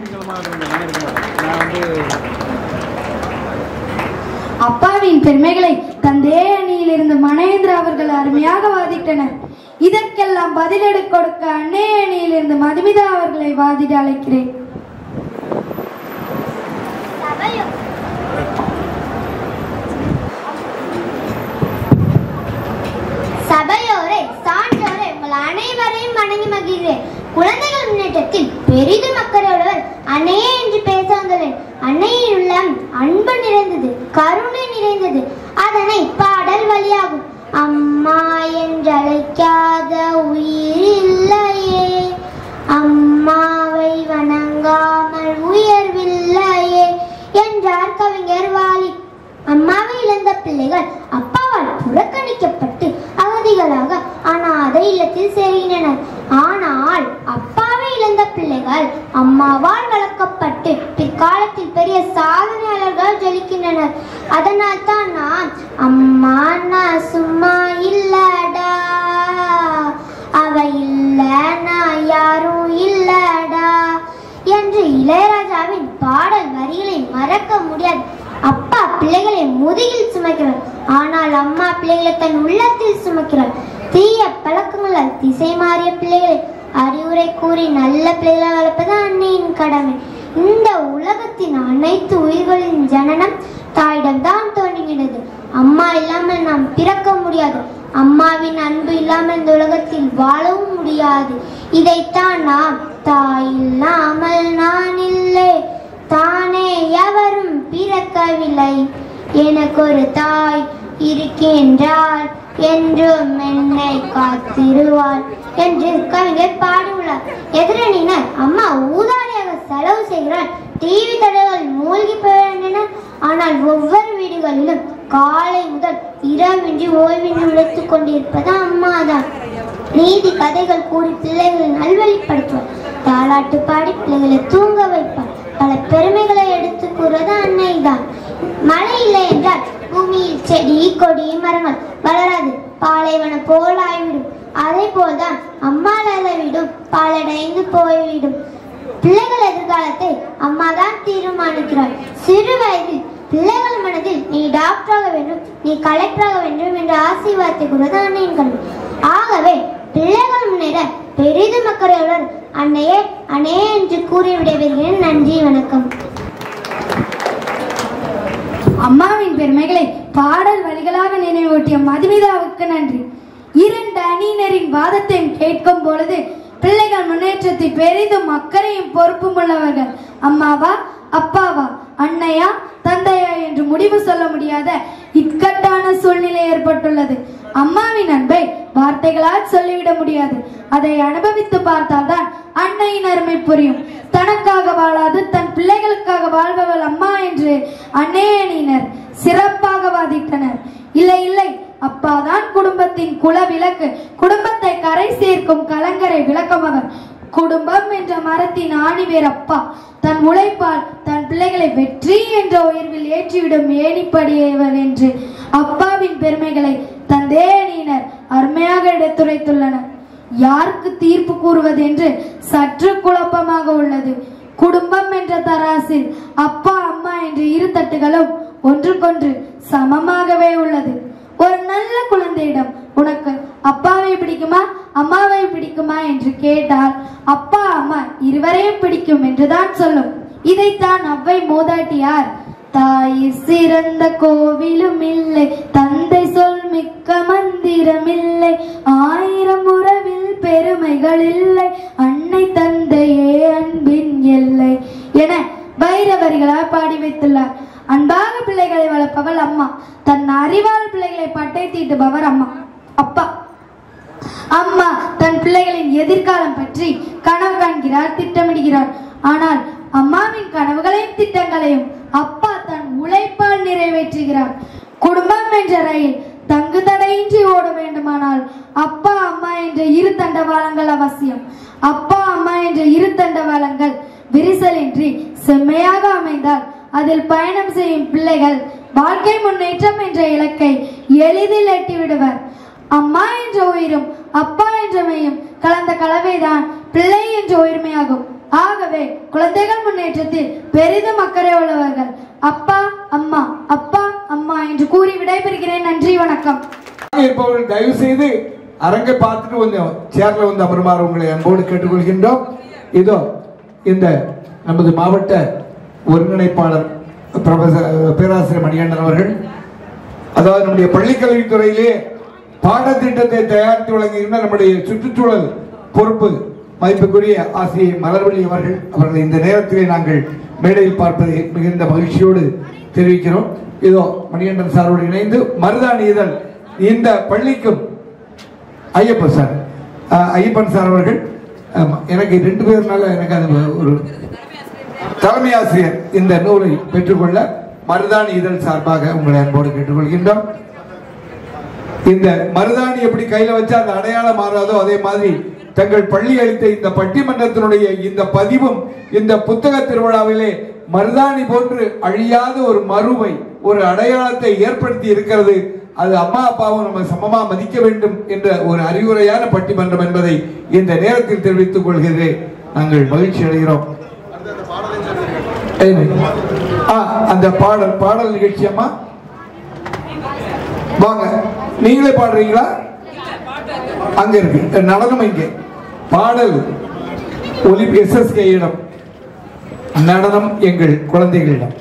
அப்பாவின் பெருமைகளை தந்தே அணியில் இருந்து மனேந்திர அவர்கள் அருமையாக வாதிட்டனர். இதற்கெல்லாம் பதிலடு கொடுக்க அன்னை அணியில் இருந்து மதுமிதா அவர்களை வாதிட அழைக்கிறேன். சபையோரை சான்றோரை உங்கள் அனைவரையும் வணங்கி மகிழ்கிறேன். குழந்தைகள் முன்னேற்றத்தில் பெரிதும் அக்கறையுள்ளவர். அன்னையே என்று பேச வந்துள்ளேன் அன்னையின் உள்ளம் அன்பு நிறைந்தது கருணை நிறைந்தது. அதனை பாடல் வழியாகும். அம்மா என்றழைக்காத உயிர் இல்லையே. அம்மாவை வணங்காமல் உயர்வில்லை என்றார் கவிஞர் வாலி. அம்மாவை இழந்த பிள்ளைகள் அப்பாவால் புறக்கணிக்கப்பட்டு அகதிகளாக அனாதை இல்லத்தில் சேர்கின்றனர் ஆனால் அப்பாவை இழந்த பிள்ளைகள் அம்மாவால் வளர்க்கப்பட்டு பிற்காலத்தில் பெரிய சாதனையாளர்கள் ஜொலிக்கின்றனர். அதனால் தான் நான் அம்மா நான் சும்மா இல்லடா. அவ இல்ல நான் யாரும் இல்லடா. என்று இளையராஜாவின் பாடல் வரிகளை மறக்க முடியாது. அப்பா பிள்ளைகளை முதுகில் சுமக்கிறார் ஆனால் அம்மா பிள்ளைகளை தன் உள்ளத்தில் சுமக்கிறார் தீய பழக்கங்களால் திசை மாறிய பிள்ளைகளை அறிவுரை கூறி நல்ல பிள்ளைகளை வளர்ப்பது அன்னையின் கடமை. இந்த உலகத்தின் அனைத்து உயிர்களின் ஜனனம் தாயிடம்தான் தோன்றுகிறது. அம்மா இல்லாமல் நாம் பிறக்க முடியாது. அம்மாவின் அன்பு இல்லாமல் இந்த உலகத்தில் வாழவும் முடியாது. இதைத்தான் நாம் தாய் இல்லாமல் நான் இல்லை. தானே எவரும் பிறக்கவில்லை. எனக்கு ஒரு தாய் இருக்கின்றாள். என்றும் என்னை காத்திருவார் என்று கவிஞர் பாடியுள்ளார். எதிரணியினர் அம்மா ஊதாரியாக செலவு செய்கிறார் டிவி தடைகள் மூழ்கி போகின்றன ஆனால் ஒவ்வொரு வீடுகளிலும் காலை முதல் இரவின்றி ஓய்வின்றி உழைத்துக் கொண்டிருப்பது அம்மாதான். நீதி கதைகள் கூறி பிள்ளைகளை நல்வழிப்படுத்துவார். தாலாட்டு பாடி பிள்ளைகளை தூங்க வைப்பார். பல பெருமைகளை எடுத்து கூறுவது அன்னைதான். மழை இல்லை என்றால் பூமியில் செடி கொடி மரங்கள் வளராது. பாலைவனம் போல் ஆய்விடும். அதே போல்தான் அம்மா அளவிடும். பாலடைந்து போய்விடும். பிள்ளைகள் எதிர்காலத்தை அம்மா தான் தீர்மானிக்கிறாள். சிறு வயதில் பிள்ளைகள் மனதில் நீ டாக்டராக வேண்டும் நீ கலெக்டராக வேண்டும் என்ற ஆசீர்வாதத்தை கூறுவது அன்னையின் கல்வி ஆகவே பிள்ளைகள் முன்னேற பெரிதும் அக்கறையுடன் அன்னையே அன்னையே என்று கூறி விடைபெறுகிறேன் நன்றி வணக்கம். அம்மாவின் பெருமைகளை பாடல் வழிகளாக நினைவூட்டிய மதுமிதாவுக்கு நன்றி. இரண்டு அணியினரின் வாதத்தையும் கேட்கும் பொழுது பிள்ளைகள் முன்னேற்றத்தை பெரிதும் அக்கறையும் பொறுப்பும் உள்ளவர்கள். அம்மாவா அப்பாவா அன்னையா தந்தையா என்று முடிவு சொல்ல முடியாத இக்கட்டான சூழ்நிலை ஏற்பட்டுள்ளது. அம்மாவின் அன்பை வார்த்தைகளால் சொல்லிவிட முடியாது. அதை அனுபவித்து பார்த்தால்தான் அன்னையின் அருமை புரியும். தனக்காக வாழாது தன் பிள்ளைகளுக்காக வாழ்பவள் அம்மா என்று அன்னையணியினர் சிறப்பாக வாதிட்டனர். இல்லை இல்லை. அப்பாதான் குடும்பத்தின் குல விளக்கு குடும்பத்தை கரை சேர்க்கும் கலங்கரை விளக்கம் அவர். குடும்பம் என்ற மரத்தின் ஆணிவேர் அப்பா. தன் உழைப்பால் தன் பிள்ளைகளை வெற்றி என்ற உயர்வில் ஏற்றிவிடும் ஏணிப்படியவர் என்று அப்பாவின் பெருமைகளை தந்தே அணியினர் அருமையாக எடுத்துரைத்துள்ளனர். யாருக்கு தீர்ப்பு கூறுவது என்று சற்று குழப்பமாக உள்ளது. குடும்பம் என்ற தராசில் அப்பா அம்மா என்ற இரு தட்டுகளும் ஒன்றுக்கொன்று சமமாகவே உள்ளது. ஒரு நல்ல குழந்தையிடம் உனக்கு அப்பாவை பிடிக்குமா அம்மாவை பிடிக்குமா என்று கேட்டால் அப்பா அம்மா இருவரையும் பிடிக்கும் என்றுதான் சொல்லும். இதைத்தான் அவ்வை மூதாட்டியார் தாய் சிறந்த கோவிலும் இல்லை தந்தை சொல் மிக்க மந்திரம் இல்லை ஆயிரம் உறவில் பெருமைகள் இல்லை அன்னை தந்தையே அன்பின் எல்லை என வைரவரிகளால் பாடி வைத்துள்ளார். அன்பாக பிள்ளைகளை வளர்ப்பவள் அம்மா. தன் அறிவால் பிள்ளைகளை பட்டை தீட்டுபவர் அம்மா. அப்பா. அம்மா தன் பிள்ளைகளின் எதிர்காலம் பற்றி கனவு காண்கிறார் திட்டமிடுகிறார். ஆனால் அம்மாவின் கனவுகளையும் திட்டங்களையும் அப்பா தன் உழைப்பால் நிறைவேற்றுகிறார். குடும்பம் என்ற ரயில் தங்கு தடையின்றி ஓட வேண்டுமானால் அப்பா அம்மா என்ற இரு தண்டவாளங்கள் அவசியம். அப்பா அம்மா என்ற இரு தண்டவாளங்கள் விரிசலின்றி செம்மையாக அமைந்தால் அதில் பயணம் செய்யும் பிள்ளைகள் வாழ்க்கை முன்னேற்றம் என்ற இலக்கை எளிதில் எட்டிவிடுவர். அம்மா என்ற உயிரும் அப்பா என்ற மெய்யும் கலந்த கலவைதான் பிள்ளை என்ற உயிர்மையாகும். ஆகவே குழந்தைகள் முன்னேற்றத்தில் பெரிதும் அக்கறை உள்ளவர்கள் அப்பா அம்மா அப்பா அம்மா என்று கூறி விடைபெறுகிறேன். நன்றி வணக்கம். இருப்பவர்கள் தயவு செய்து அரங்கை பார்த்துட்டு கொஞ்சம் சேர்ல வந்து அமருமாறு உங்களை அன்போடு கேட்டுக்கொள்கின்றோம். இதோ இந்த நமது மாவட்ட ஒருங்கிணைப்பாளர் ப்ரொஃபசர் பேராசிரியர் மணிகண்டன் அவர்கள். அதாவது நம்முடைய பள்ளிக்கல்வித்துறையிலே பாடத்திட்டத்தை தயாரித்து வழங்குகின்ற நம்முடைய சுற்றுச்சூழல் பொறுப்பு மதிப்புக்குரிய ஆசிரியை மலர்வழி அவர்கள் அவர்களை இந்த நேரத்திலே நாங்கள் மேடையில் பார்ப்பதை மிகுந்த மகிழ்ச்சியோடு தெரிவிக்கிறோம். இதோ மணிகண்டன் சாரோடு இணைந்து மருதாணி இதழ் இந்த பள்ளிக்கும் ஐயப்பன் சார் ஐயப்பன் சார் அவர்கள் எனக்கு ரெண்டு பேர்னால எனக்கு அது ஒரு தலைமை ஆசிரியர் இந்த நூலை பெற்றுக்கொள்ள மருதாணி இதழ் சார்பாக உங்களை அன்போடு கேட்டுக்கொள்கின்றோம். இந்த மருதாணி எப்படி கையில வச்சா அந்த அடையாளம் மாறாதோ அதே மாதிரி தங்கள் பள்ளி அளித்த இந்த பட்டிமன்றத்தினுடைய இந்த பதிவும் இந்த புத்தக திருவிழாவிலே மருதாணி போன்று அழியாத ஒரு மறுவை ஒரு அடையாளத்தை ஏற்படுத்தி இருக்கிறது. அது அம்மா அப்பாவும் நம்ம சமமா மதிக்க வேண்டும் என்ற ஒரு அறிவுரையான பட்டிமன்றம் என்பதை இந்த நேரத்தில் தெரிவித்துக் கொள்கிறேன். நாங்கள் மகிழ்ச்சி அடைகிறோம். அந்த பாடல் பாடல் நிகழ்ச்சி அம்மா. வாங்க. நீங்களே பாடுறீங்களா? அங்க இருக்கு. நடனம் இங்கே. பாடல் ஒலி எஸ்எஸ்கேயிடம் நடனம் எங்கள் குழந்தைகளிடம்.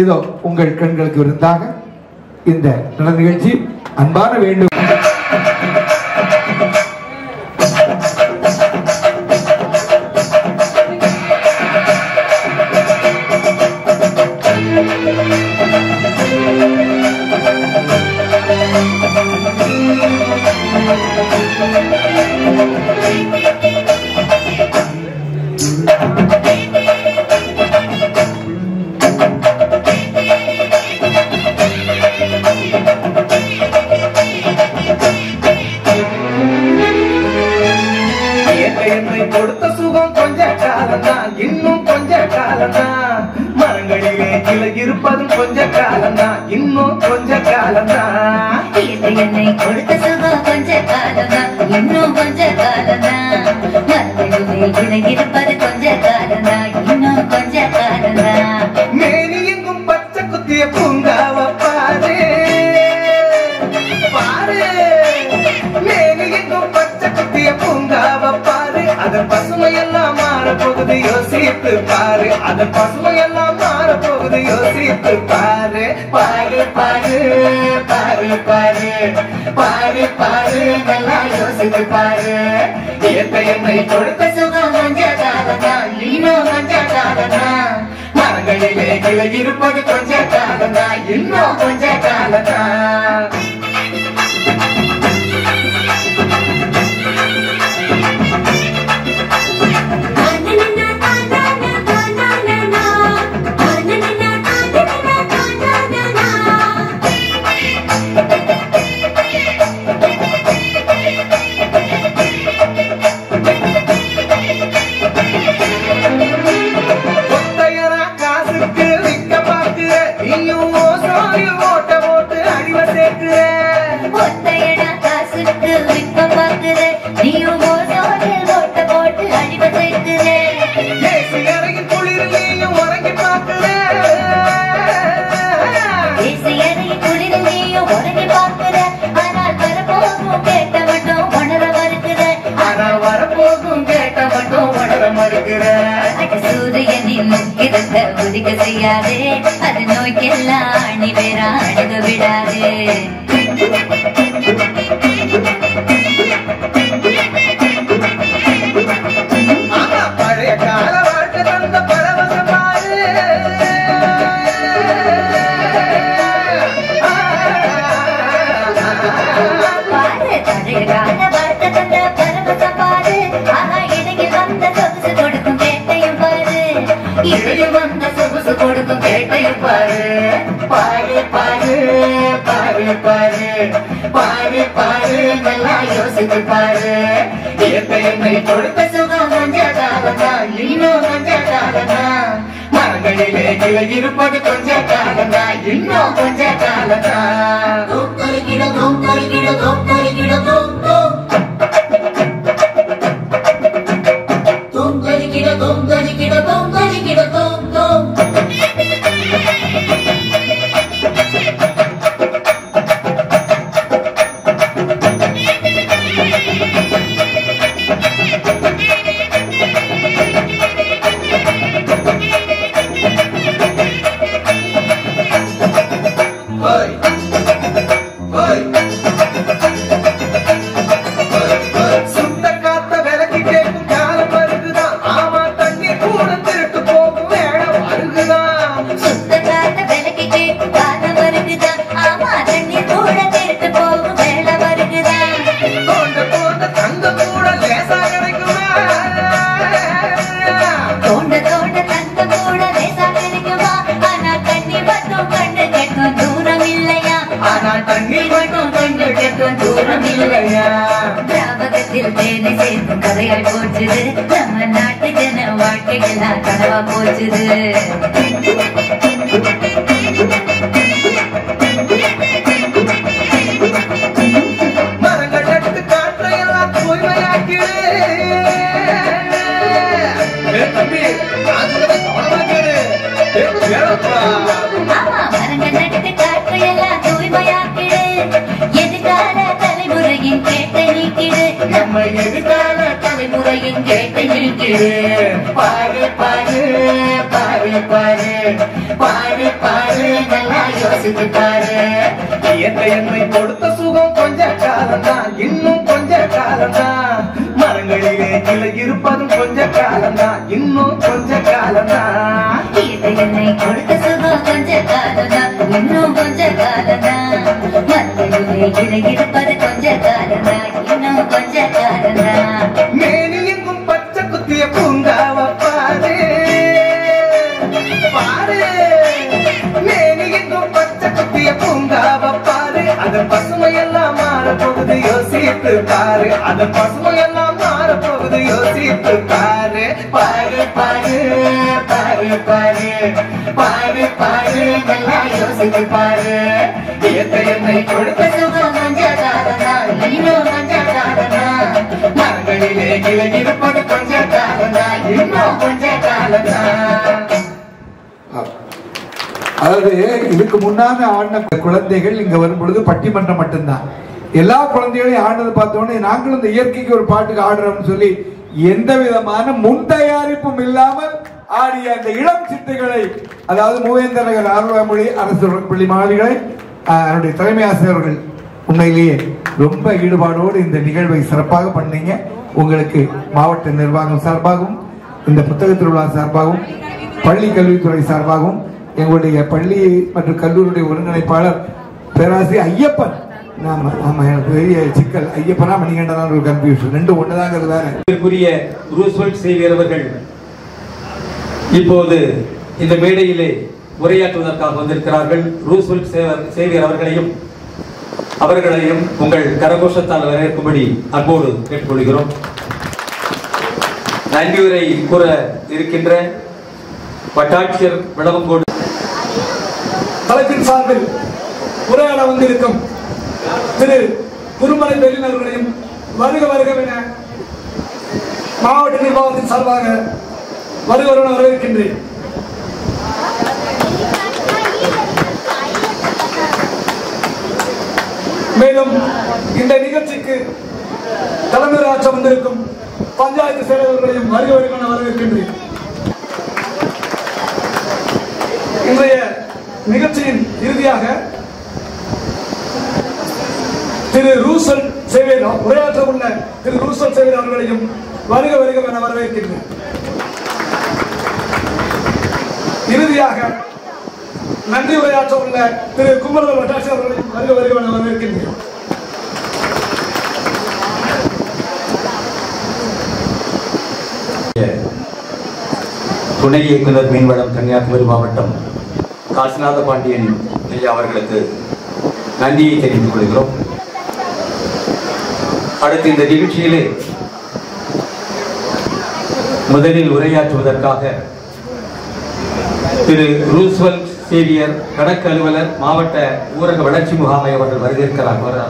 இதோ உங்கள் கண்களுக்கு விருந்தாக இந்த நடன நிகழ்ச்சி அன்பான வேண்டும் பாரு பாரு பாரு பாரு. பாரு பாரு நல்லா யோசித்து பாரு. இயற்கையை கொடுத்த சுகம் மஞ்சக்காதனா இன்னும் மஞ்சக்காதனா மரங்களிலே கிளை இருப்பது கொஞ்ச காலதா இன்னும் கொஞ்ச காலதா சூரியனின் கிருத்த உதிக்க செய்யாது. அது நோய்க்கெல்லாம் நீ வேறாடுக விடாது. வேட்டை பாரு பாரு பாரு பாரு பாரு பாரு பாரு நல்லா யோசித்து பாரு இயற்கை கொடுத்த சுகம் இருப்பது கொஞ்ச காலதா இன்னும் கொஞ்ச காலதா தூக்கரிக்கிட தூக்கரிக்கிட உலகில் பச்சை குத்திய பூங்காவ பாரு. பாரு. மேனி பச்சை குத்திய பூங்காவ பாரு. அதன் பசுமையெல்லாம் மாற போகுது யோசித்து பாரு. அதன் பசுமையெல்லாம் இப்போது யோசித்து பாரு. பாரு பாரு பாரு பாரு. பாரு பாரு நல்லா யோசித்து பாரு. இயற்கை என்னை கொடுத்த சுகம் மஞ்சக்காரனா? இன்னும் மஞ்சக்காரனா? மரங்களிலே கிளை கொஞ்ச காலந்தா இன்னும் கொஞ்ச காலந்தா அதாவது இதுக்கு முன்னாடி ஆடின குழந்தைகள் இங்க வரும் பொழுது பட்டிமன்றம் மட்டும்தான். எல்லா குழந்தைகளையும் ஆடுறது பார்த்தோன்னே நாங்களும் இந்த இயற்கைக்கு ஒரு பாட்டுக்கு ஆடுறோம்னு சொல்லி எந்த விதமான முன் தயாரிப்பும் இல்லாமல் ஆடிய அந்த இளம் சித்தைகளை அதாவது மூவேந்தரகர் ஆர்வமொழி அரசு பள்ளி மாணவிகளை அவருடைய தலைமை ஆசிரியர்கள் உண்மையிலேயே ரொம்ப ஈடுபாடோடு இந்த நிகழ்வை சிறப்பாக பண்ணீங்க. உங்களுக்கு மாவட்ட நிர்வாகம் சார்பாகவும் இந்த புத்தக திருவிழா சார்பாகவும் பள்ளி கல்வித்துறை சார்பாகவும் எங்களுடைய பள்ளி மற்றும் கல்லூரியுடைய ஒருங்கிணைப்பாளர் பேராசிரியர் ஐயப்பன் ஆமா ஆமா எனக்கு பெரிய சிக்கல். ஐயப்பனா மணிகண்டனா ஒரு கன்ஃபியூஷன் ரெண்டும் ஒண்ணுதாங்கிறது வேற. ரூஸ்வெல்ட் சேவியர் அவர்கள் இப்போது இந்த மேடையிலே உரையாற்றுவதற்காக வந்திருக்கிறார்கள். ரூஸ்வெல்ட் சேவியர் அவர்களையும் அவர்களையும் உங்கள் கரகோஷத்தால் வரவேற்கும்படி அன்போடு கேட்டுக்கொள்கிறோம். நன்றியுரை கூற இருக்கின்ற வட்டாட்சியர் விளவங்கோடு தலைப்பின் சார்பில் உரையாட வந்திருக்கும் திரு குருமலை பெரியன் அவர்களையும் வருக வருக என மாவட்ட நிர்வாகத்தின் சார்பாக வருக வரவேற்கின்றேன். மேலும் இந்த நிகழ்ச்சிக்கு தலைமையாற்ற வந்திருக்கும் பஞ்சாயத்து செயலர்களையும் வருக வருக வரவேற்கின்றேன். இன்றைய நிகழ்ச்சியின் இறுதியாக திரு ரூசல் சேவேர் உரையாற்ற உள்ள திரு ரூசல் சேவேர் அவர்களையும் வருக வருக என வரவேற்கின்றேன். இறுதியாக நன்றி உரையாற்ற உள்ள திரு குமரவேல் வட்டாட்சி அவர்களையும் வருக வருக என வரவேற்கின்றேன். துணை இயக்குனர் மீன்வளம் கன்னியாகுமரி மாவட்டம் காசிநாத பாண்டியன் ஐயா அவர்களுக்கு நன்றியை தெரிவித்துக் கொள்கிறோம். அடுத்து இந்த நிகழ்ச்சியிலே முதலில் உரையாற்றுவதற்காக திரு ரூஸ்வெல் சேவியர் கணக்கு அலுவலர் மாவட்ட ஊரக வளர்ச்சி முகாமை அவர்கள் வருகிறார்கள்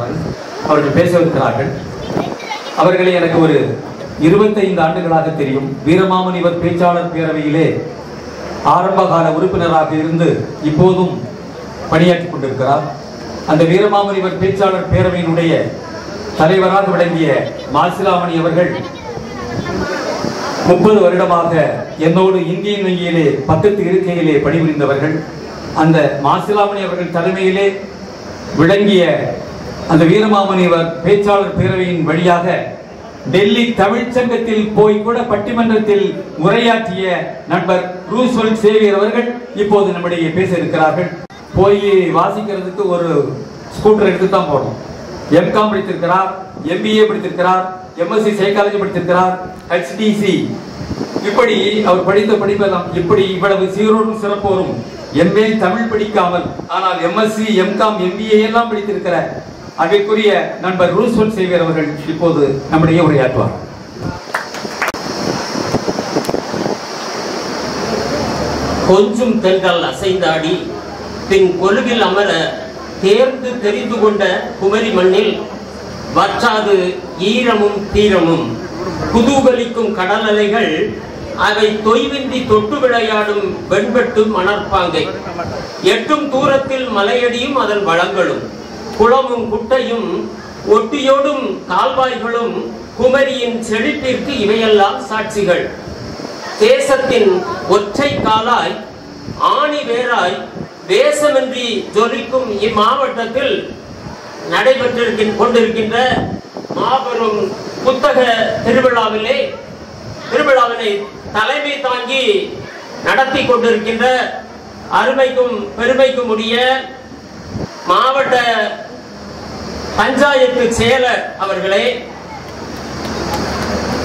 அவர்கள் பேசவிருக்கிறார்கள். அவர்களை எனக்கு ஒரு இருபத்தைந்து ஆண்டுகளாக தெரியும். வீரமாமுனிவர் பேச்சாளர் பேரவையிலே ஆரம்பகால உறுப்பினராக இருந்து இப்போதும் பணியாற்றிக் கொண்டிருக்கிறார். அந்த வீரமாமுனிவர் பேச்சாளர் பேரவையினுடைய தலைவராக விளங்கிய மாசிலாமணி அவர்கள் முப்பது வருடமாக என்னோடு இந்தியன் வங்கியிலே பக்கத்து இருக்கையிலே பணிபுரிந்தவர்கள். அந்த மாசிலாமணி அவர்கள் தலைமையிலே விளங்கிய அந்த வீரமாமுனிவர் பேச்சாளர் பேரவையின் வழியாக டெல்லி தமிழ்ச்சங்கத்தில் போய் கூட பட்டிமன்றத்தில் உரையாற்றிய நண்பர் ரூஸ்வெல் சேவியர் அவர்கள் இப்போது நம்மிடையே பேச இருக்கிறார்கள். போய் வாசிக்கிறதுக்கு ஒரு ஸ்கூட்டர் எடுத்து தான் போனோம் எம்காம் படித்திருக்கிறார் எம்பிஏ படித்திருக்கிறார் எம்எஸ்சி சைக்காலஜி படித்திருக்கிறார் ஹெச்டிசி இப்படி அவர் படித்த படிப்பெல்லாம் இப்படி இவ்வளவு சீரோடும் சிறப்போரும் எம்ஏ தமிழ் படிக்காமல் ஆனால் எம்எஸ்சி எம்காம் எம்பிஏ எல்லாம் படித்திருக்கிற அதற்குரிய நண்பர் ரூஸ்வன் சேவியர் அவர்கள் இப்போது நம்முடைய உரையாற்றுவார். கொஞ்சம் தென்றல் அசைந்தாடி பின் கொலுவில் அமர தேர்ந்து தெரிந்து கொண்ட குமரி மண்ணில் வற்றாது ஈரமும் தீரமும். குதூகலிக்கும் கடல் அலைகள் அவை தொய்வின்றி தொட்டு விளையாடும் வெண்பட்டு மணற்பாங்கை. எட்டும் தூரத்தில் மலையடியும் அதன் வளங்களும். குளமும் குட்டையும் ஒட்டியோடும் கால்வாய்களும் குமரியின் செழிப்பிற்கு இவையெல்லாம் சாட்சிகள். தேசத்தின் ஒற்றை காலாய் ஆணி வேராய் தேசமின்றி ஜொலிக்கும் இம்மாவட்டத்தில் நடைபெற்றிருக்கின்ற கொண்டிருக்கின்ற மாபெரும் புத்தக திருவிழாவிலே திருவிழாவினை தலைமை தாங்கி நடத்தி கொண்டிருக்கின்ற அருமைக்கும் பெருமைக்கும் உரிய மாவட்ட பஞ்சாயத்து செயலர் அவர்களே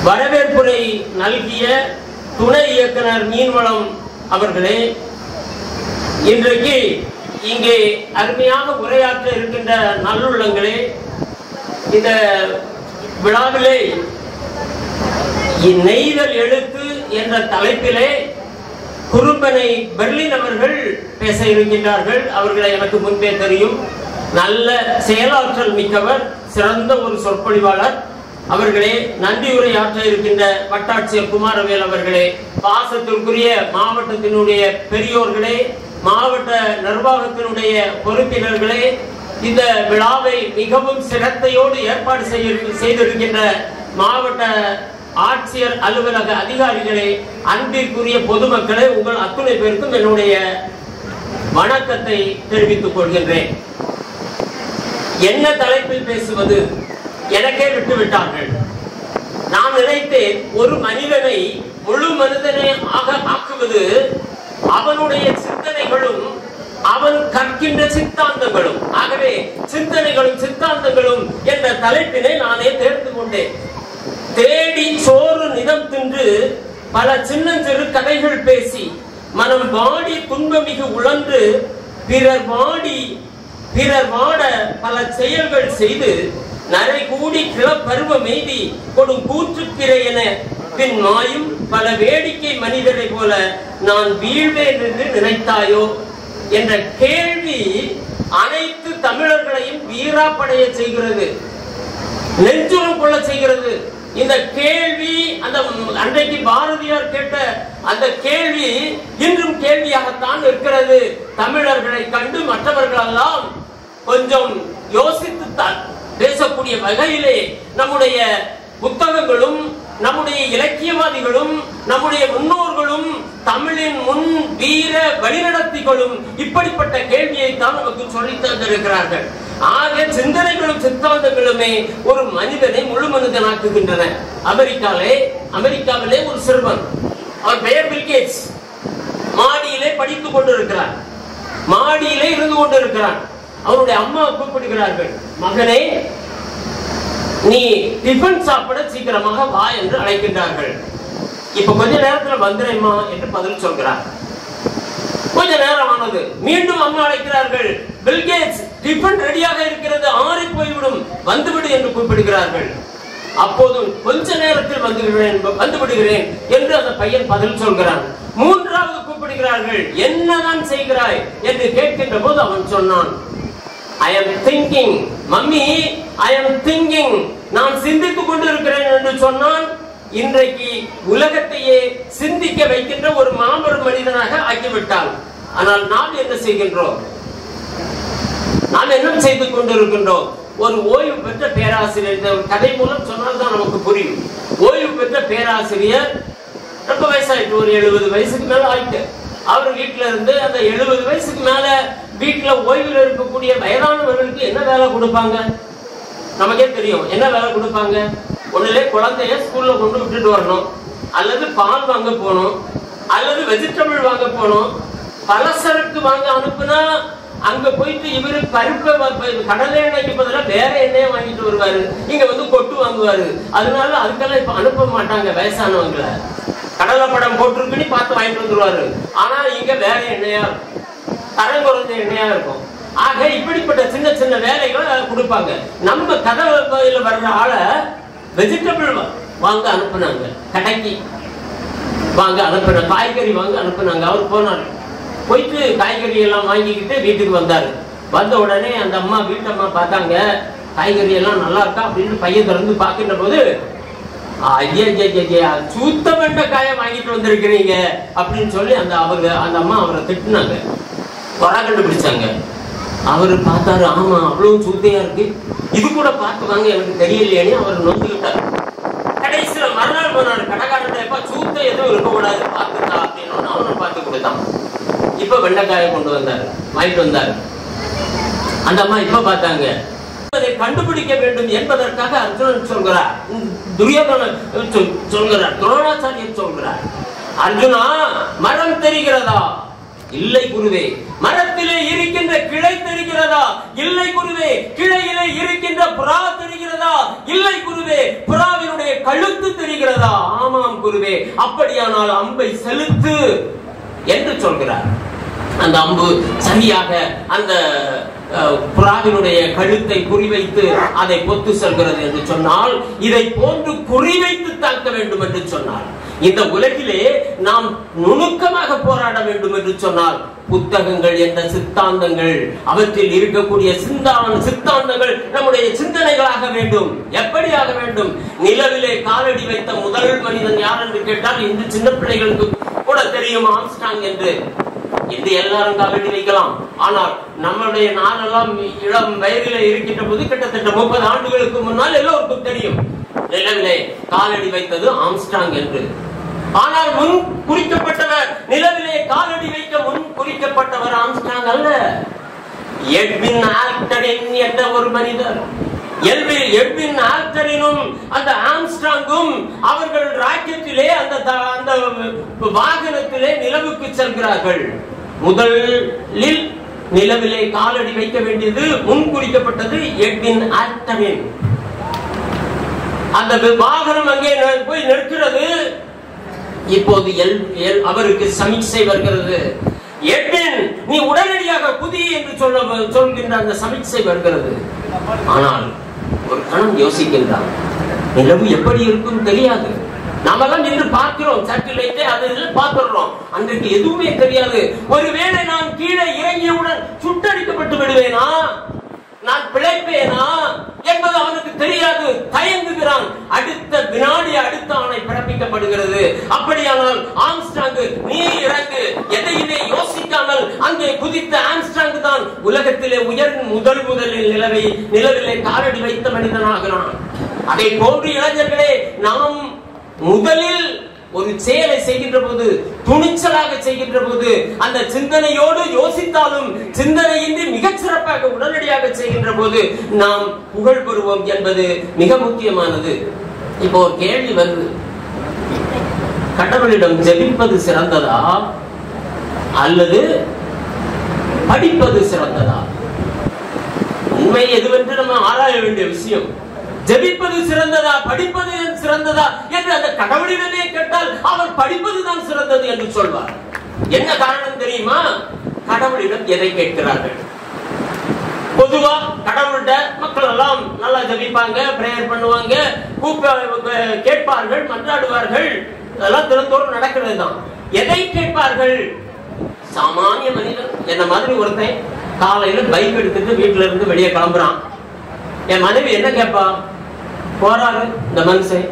வரவேற்புரை நல்கிய துணை இயக்குனர் மீன்வளம் அவர்களே இன்றைக்கு இங்கே அருமையாக உரையாற்ற இருக்கின்ற நல்லுள்ளங்களே இந்த விழாவிலே நெய்தல் எழுத்து என்ற தலைப்பிலே குறும்பனை பெர்லின் அவர்கள் பேச இருக்கின்றார்கள். அவர்களை எனக்கு முன்பே தெரியும். நல்ல செயலாற்றல் மிக்கவர் சிறந்த ஒரு சொற்பொழிவாளர். அவர்களே நன்றி உரையாற்ற இருக்கின்ற வட்டாட்சியர் குமாரவேல் அவர்களே பாசத்திற்குரிய மாவட்டத்தினுடைய பெரியோர்களே மாவட்ட நிர்வாகத்தினுடைய பொறுப்பினர்களே இந்த விழாவை மிகவும் சிரத்தையோடு ஏற்பாடு செய்ய செய்திருக்கின்ற மாவட்ட ஆட்சியர் அலுவலக அதிகாரிகளே அன்பிற்குரிய பொதுமக்களே உங்கள் அத்துணை பேருக்கும் என்னுடைய வணக்கத்தை தெரிவித்துக் கொள்கின்றேன். என்ன தலைப்பில் பேசுவது? எனக்கே விட்டுவிட்டார்கள். நான் நினைத்தேன் ஒரு மனிதனை முழு மனிதனை ஆக ஆக்குவது அவனுடைய சிந்தனைகளும் அவன் கற்கின்ற சித்தாந்தங்களும் ஆகவே சிந்தனைகளும் சித்தாந்தங்களும் என்ற தலைப்பினை நானே தேர்ந்து கொண்டேன். தேடி சோறு நிதம் தின்று பல சின்னஞ்சிறு கதைகள் பேசி மனம் வாடி துன்பமிகு உழன்று பிறர் வாடி பிறர் வாட பல செயல்கள் செய்து நரை கூடி கிளப்பருவ மெய்தி கொடும் கூற்றுப்பிறை என பின் மாயும் பல வேடிக்கை மனிதரை போல நான் வீழ்வேன் என்று நினைத்தாயோ என்ற கேள்வி அனைத்து தமிழர்களையும் வீராப்படைய செய்கிறது நெஞ்சுரம் கொள்ள செய்கிறது. இந்த கேள்வி அந்த அன்றைக்கு பாரதியார் கேட்ட அந்த கேள்வி இன்றும் கேள்வியாகத்தான் இருக்கிறது. தமிழர்களை கண்டு மற்றவர்களெல்லாம் கொஞ்சம் யோசித்து பேசக்கூடிய வகையிலே நம்முடைய புத்தகங்களும் நம்முடைய இலக்கியவாதிகளும் நம்முடைய முன்னோர்களும் தமிழின் முன் வீர வழிநடத்திகளும் இப்படிப்பட்ட கேள்வியை தான் நமக்கு சொல்லி தந்திருக்கிறார்கள். ஆக சிந்தனைகளும் சித்தாந்தங்களுமே ஒரு மனிதனை முழு மனிதனாக்குகின்றன. அமெரிக்காவிலே அமெரிக்காவிலே ஒரு சிறுவன். அவர் பெயர் பில்கேட்ஸ் மாடியிலே படித்துக் கொண்டிருக்கிறார். மாடியிலே இருந்து கொண்டிருக்கிறார். அவருடைய அம்மா கூப்பிடுகிறார்கள் மகனே நீ டிஃபன் சாப்பிட சீக்கிரமாக வா என்று அழைக்கின்றார்கள். இப்ப கொஞ்ச நேரத்துல வந்துடுமா என்று பதில் சொல்கிறார். கொஞ்ச நேரம் ஆனது மீண்டும் அம்மா அழைக்கிறார்கள். பில்கேட்ஸ் டிஃபன் ரெடியாக இருக்கிறது. ஆறி போய்விடும். வந்துவிடு என்று கூப்பிடுகிறார்கள். அப்போதும் கொஞ்ச நேரத்தில் வந்துவிடுகிறேன் வந்துவிடுகிறேன் வந்து விடுகிறேன் என்று அந்த பையன் பதில் சொல்கிறான். மூன்றாவது கூப்பிடுகிறார்கள். என்னதான் செய்கிறாய் என்று கேட்கின்ற போது அவன் சொன்னான். I am thinking mummy I am thinking நான் சிந்தித்துக் கொண்டிருக்கிறேன் என்று சொன்னான் இன்றைக்கு உலகத்தையே சிந்திக்க வைக்கின்ற ஒரு மாபெரும் மனிதனாக ஆக்கிவிட்டாள். ஆனால் நாம் என்ன செய்கின்றோம்? நாம் என்ன செய்து கொண்டிருக்கின்றோம்? ஒரு ஓய்வு பெற்ற பேராசிரியர் கதை மூலம் சொன்னால்தான் நமக்கு புரியும். ஓய்வு பெற்ற பேராசிரியர் ரொம்ப வயசாயிட்டு ஒரு எழுபது வயசுக்கு மேல ஆயிட்டு. அவர் வீட்டில இருந்து அந்த எழுபது வயசுக்கு மேல வீட்டுல ஓய்வில் இருக்கக்கூடிய வயதானவர்களுக்கு என்ன வேலை கொடுப்பாங்க? நமக்கே தெரியும். என்ன வேலை கொடுப்பாங்க? ஒண்ணுலே குழந்தைய ஸ்கூல்ல கொண்டு விட்டுட்டு வரணும். அல்லது பால் வாங்க போகணும். அல்லது வெஜிடபிள் வாங்க போகணும். பலசரக்கு வாங்க அனுப்புனா அங்க போயிட்டு இவரு பருப்பை கடலை எண்ணெய்க்கு பதிலா வேற எண்ணெயை வாங்கிட்டு வருவாரு. இங்க வந்து கொட்டு வாங்குவாரு. அதனால அதுக்கெல்லாம் இப்ப அனுப்ப மாட்டாங்க வயசானவங்களை. கடலை படம் போட்டிருக்குன்னு பார்த்து வாங்கிட்டு வந்துருவாரு. ஆனா இங்க வேற எண்ணெயா தரம் குறைஞ்ச எண்ணெயா இருக்கும். ஆக இப்படிப்பட்ட சின்ன சின்ன வேலைகளை கொடுப்பாங்க. நம்ம கதவையில வர்ற ஆளை வெஜிடபிள் வாங்க அனுப்புனாங்க. கடைக்கு வாங்க அனுப்புன காய்கறி வாங்க அனுப்புனாங்க. அவர் போனார். போயிட்டு காய்கறி எல்லாம் வாங்கிக்கிட்டு வீட்டுக்கு வந்தார். வந்த உடனே அந்த அம்மா வீட்டம்மா பார்த்தாங்க காய்கறி எல்லாம் நல்லா இருக்கா அப்படின்னு பையன் திறந்து பார்க்கின்ற போது ஐயா ஐயா, ஐயா, சூத்த வாங்கிட்டு வந்திருக்கிறீங்க அப்படின்னு சொல்லி அந்த அவங்க அந்த அம்மா அவரை திட்டுனாங்க. கொரா கண்டுபிடிச்சாங்க. அவர் பார்த்தாரு ஆமா அவ்வளவு சூத்தையா இருக்கு. இது கூட பார்த்து வாங்க எனக்கு தெரியலையானே அவர் நொந்துக்கிட்டார். கடைசியில மறுநாள் போனாரு கடைக்காரன் எப்ப சூத்த எதுவும் இருக்கக்கூடாது பார்த்துட்டா அப்படின்னு அவனை பார்த்து கொடுத்தான். இப்ப வெண்டைக்காயை கொண்டு வந்தாரு. வாங்கிட்டு வந்தாரு. அந்த அம்மா இப்ப பார்த்தாங்க. அதை கண்டுபிடிக்க வேண்டும் என்பதற்காக அர்ஜுனன் சொல்கிறார். உம், துரியோதனன் சொல்கிறார். துரோணாச்சாரியர் சொல்கிறார். அர்ஜுனா மரம் தெரிகிறதா? இல்லை குருவே. மரத்திலே இருக்கின்ற கிளை தெரிகிறதா? இல்லை குருவே. கிளையிலே இருக்கின்ற புறா தெரிகிறதா? இல்லை குருவே. புறாவினுடைய கழுத்து தெரிகிறதா? ஆமாம் குருவே. அப்படியானால் அம்பை செலுத்து என்று சொல்கிறார். அந்த அம்பு சரியாக அந்த புறாவினுடைய கழுத்தை குறிவைத்து அதை பொத்து செல்கிறது என்று சொன்னால் இதை போன்று குறிவைத்து தாக்க வேண்டும் என்று சொன்னார் இந்த உலகிலே நாம் நுணுக்கமாக போராட வேண்டும் என்று சொன்னால் புத்தகங்கள் என்ற சித்தாந்தங்கள் அவற்றில் இருக்கக்கூடிய சிந்தான சித்தாந்தங்கள் நம்முடைய சிந்தனைகளாக வேண்டும். எப்படி ஆக வேண்டும்? நிலவிலே காலடி வைத்த முதல் மனிதன் யார் என்று கேட்டால் இந்த சின்ன பிள்ளைகளுக்கு கூட தெரியும் ஆம்ஸ்டாங் என்று. இது எல்லாரும் காலடி வைக்கலாம். ஆனால் நம்மளுடைய நாளெல்லாம் இளம் வயதில இருக்கின்ற போது கிட்டத்தட்ட முப்பது ஆண்டுகளுக்கு முன்னால் எல்லோருக்கும் தெரியும். நிலவிலே காலடி வைத்தது ஆம்ஸ்டாங் என்று. ஆனால் முன் குறிக்கப்பட்டவர் நிலவிலே காலடி வைக்க முன் குறிக்கப்பட்டவர் ஆம்ஸ்டாங் அல்ல. எட்வின் ஆல்டன் என்ற ஒரு மனிதர். எல்வின் எட்வின் ஆல்டரினும் அந்த ஆம்ஸ்டாங்கும் அவர்கள் ராக்கெட்டிலே அந்த அந்த வாகனத்திலே நிலவுக்கு செல்கிறார்கள். முதலில் நிலவிலே காலடி வைக்க வேண்டியது முன்குறிக்கப்பட்டது எட்வின் ஆல்டரின் அந்த வாகனம் அங்கே போய் நிற்கிறது. இப்போது எல் எல் அவருக்கு சமீட்சை வருகிறது. எட்வின் நீ உடனடியாக புதிய என்று சொல்ல சொல்கின்ற அந்த சமீட்சை வருகிறது. ஆனால் ஒரு கணம் யோசிக்கின்றான் நிலவு எப்படி இருக்கும் தெரியாது. நாமெல்லாம் நின்று பார்க்கிறோம். சேட்டலைட்டே அது இதெல்லாம் பார்த்துடுறோம். அன்றைக்கு எதுவுமே தெரியாது. ஒருவேளை நான் கீழே இறங்கியவுடன் சுட்டடிக்கப்பட்டு விடுவேனா? நான் பிழைப்பேனா என்பது அவனுக்கு தெரியாது. தயங்குகிறான். அடுத்த வினாடி அடுத்த ஆணை பிறப்பிக்கப்படுகிறது. அப்படியானால் ஆம்ஸ்டாங் நீ இறங்கு. எதையுமே யோசிக்காமல் அங்கே குதித்த ஆம்ஸ்டாங் தான் உலகத்திலே உயர் முதல் முதலில் நிலவை நிலவிலே காலடி வைத்த மனிதனாகிறான். அதை போன்று இளைஞர்களே நாம் முதலில் ஒரு செயலை செய்கின்ற போது துணிச்சலாக செய்கின்ற போது அந்த சிந்தனையோடு யோசித்தாலும் சிந்தனையின்றி மிகச் சிறப்பாக உடனடியாக செய்கின்ற போது நாம் புகழ் பெறுவோம் என்பது மிக முக்கியமானது. இப்போ ஒரு கேள்வி வருது. கடவுளிடம் ஜெபிப்பது சிறந்ததா? அல்லது படிப்பது சிறந்ததா? உண்மை எதுவென்று நம்ம ஆராய வேண்டிய விஷயம். ஜெபிப்பது சிறந்ததா? படிப்பது சிறந்ததா? என்று அந்த கடவுளிடமே கேட்டால் அவர் படிப்பதுதான் சிறந்தது என்று சொல்வார். என்ன காரணம் தெரியுமா? கடவுளிடம் எதை கேட்கிறார்கள்? பொதுவா கடவுள்கிட்ட மக்கள் எல்லாம் நல்லா ஜெபிப்பாங்க பிரேயர் பண்ணுவாங்க கேட்பார்கள் மன்றாடுவார்கள். அதெல்லாம் தினத்தோறும் நடக்கிறது தான் எதை கேட்பார்கள்? சாமானிய மனிதன். என்ன மாதிரி ஒருத்தன் காலையில பைக் எடுத்துட்டு வீட்டுல இருந்து வெளியே கிளம்புறான். என் மனைவி என்ன கேட்பா? போறாரு. இந்த மனுஷன்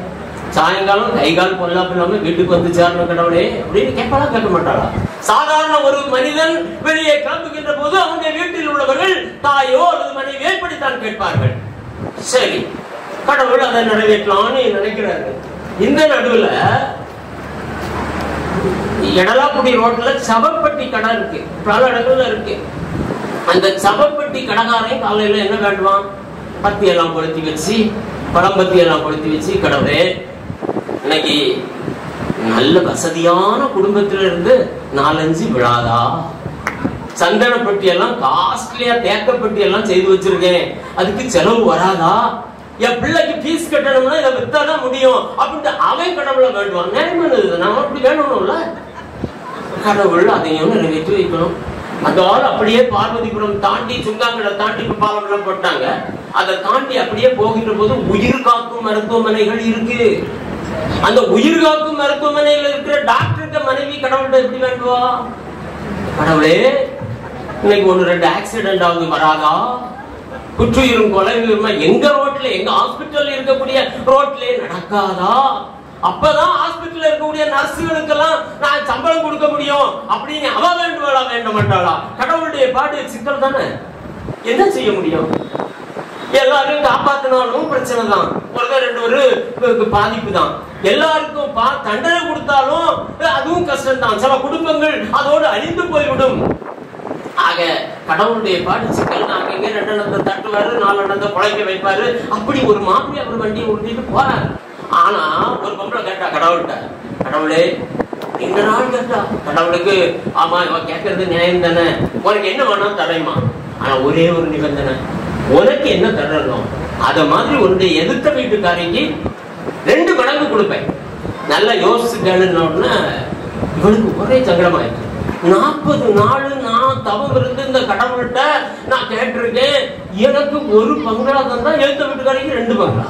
சாயங்காலம் கை கால் பொல்லாப்பு இல்லாம வீட்டுக்கு வந்து சேரணும் கடவுளே அப்படின்னு கேட்பாளா கேட்க மாட்டாளா சாதாரண ஒரு மனிதன் வெளியே கிளம்புகின்ற போது அவங்க வீட்டில் உள்ளவர்கள் தாயோ அல்லது மனைவியோ இப்படித்தான் கேட்பார்கள். சரி கடவுள் அதை நிறைவேற்றலாம்னு நினைக்கிறாரு. இந்த நடுவுல எடலாக்குடி ரோட்ல சபப்பட்டி கடை இருக்கு. பல இடங்கள்ல இருக்கு. அந்த சபப்பட்டி கடைக்காரன் காலையில என்ன வேண்டுவான்? பத்தி எல்லாம் பொருத்தி வச்சு பழம்பத்தி எல்லாம் கொளுத்தி வச்சு கடவுளே இன்னைக்கு நல்ல வசதியான குடும்பத்துல இருந்து நாலஞ்சு விழாதா? சந்தனப்பட்டி எல்லாம் காஸ்ட்லியா தேக்கப்பட்டி எல்லாம் செய்து வச்சிருக்கேன். அதுக்கு செலவு வராதா? என் பிள்ளைக்கு ஃபீஸ் கட்டணும்னா இதை வித்தாதான் முடியும். அப்படின்ட்டு அவன் கடவுளை வேண்டுவான். நேர்மையானது நம்ம அப்படி வேணும்ல கடவுள் அதையும் நிறைவேற்றி வைக்கணும். அதோட அப்படியே பார்வதிபுரம் தாண்டி சுங்காங்கடை தாண்டி பாலம் எல்லாம் போட்டாங்க. அதை தாண்டி அப்படியே போகின்ற போது உயிர் காக்கும் மருத்துவமனைகள் இருக்கு. அந்த உயிர் காக்கும் மருத்துவமனையில் இருக்கிற டாக்டர்கிட்ட மனைவி கடவுள்கிட்ட எப்படி வேண்டுவா? கடவுளே இன்னைக்கு ஒன்று ரெண்டு ஆக்சிடென்ட் ஆகுது வராதா குற்றுயிரும் கொலை எங்க ரோட்ல எங்க ஹாஸ்பிட்டல் இருக்கக்கூடிய ரோட்ல நடக்காதா? அப்பதான் ஹாஸ்பிட்டல்ல இருக்கக்கூடிய நர்ஸுகளுக்கெல்லாம் நான் சம்பளம் கொடுக்க முடியும் அப்படின்னு அவ வேண்டுவாளா வேண்ட மாட்டாளா கடவுளுடைய பாடு சிக்கல் தானே? என்ன செய்ய முடியும்? எல்லாரும் காப்பாத்தினாலும் பிரச்சனை தான். ஒருத்தர் ரெண்டு ஒரு பாதிப்பு தான். எல்லாருக்கும் பா தண்டனை கொடுத்தாலும் அதுவும் கஷ்டம் தான் சில குடும்பங்கள் அதோடு அழிந்து போய்விடும். ஆக கடவுளுடைய பாடு சிக்கல் நாங்க எங்க ரெண்டு எண்ணத்தை தட்டுவாரு நாலு எண்ணத்தை குழைக்க வைப்பாரு. அப்படி ஒரு மாப்பிள்ளை அவர் வண்டியை ஓட்டிட்டு போறாரு. ஆனா ஒரு பொம்பளை கேட்டா கடவுள்கிட்ட கடவுளே இந்த நாள் கேட்டா கடவுளுக்கு ஆமா இவன் கேட்கறது நியாயம் தானே? உனக்கு என்ன வேணாம் தடையுமா ஆனா ஒரே ஒரு நிபந்தனை உனக்கு என்ன தரணும் அத மாதிரி உன்னுடைய எதிர்த்த வீட்டுக்காரிக்கு ரெண்டு மடங்கு கொடுப்பேன். நல்லா யோசிச்சு கேளுன்னா இவனுக்கு ஒரே சங்கடமாயிடுச்சு. நாற்பது நாள் நான் நான் தவம் இருந்து இந்த கடவுள்கிட்ட நான் கேட்டிருக்கேன். எனக்கு ஒரு பங்களா தந்தா எழுத்த வீட்டுக்காரிக்கு ரெண்டு பங்களா.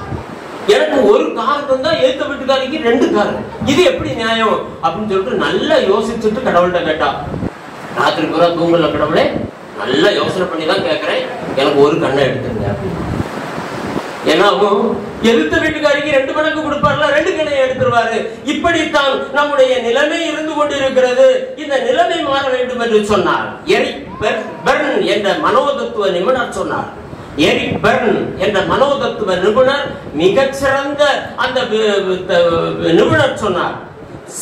எனக்கு ஒரு கார் தந்தா எழுத்த வீட்டுக்காரிக்கு ரெண்டு கார். இது எப்படி நியாயம்? அப்படின்னு சொல்லிட்டு நல்லா யோசிச்சுட்டு கடவுள்கிட்ட கேட்டா ராத்திரி பூரா தூங்கல கடவுளே நல்லா யோசனை பண்ணி தான் கேட்கறேன் எனக்கு ஒரு கண்ணை எடுத்துருங்க. ஏன்னா எதிர்த்த வீட்டுக்காரிக்கு ரெண்டு மடங்கு கொடுப்பார்ல ரெண்டு கண்ணையை எடுத்துருவாரு. இப்படித்தான் நம்முடைய நிலைமை இருந்து கொண்டிருக்கிறது. இந்த நிலைமை மாற வேண்டும் என்று சொன்னார். எரிக் பெர்- பெர்ன் என்ற மனோதத்துவ நிபுணர் சொன்னார். எரிக் பெர்ன் என்ற மனோதத்துவ நிபுணர் மிகச்சிறந்த அந்த நிபுணர் சொன்னார்.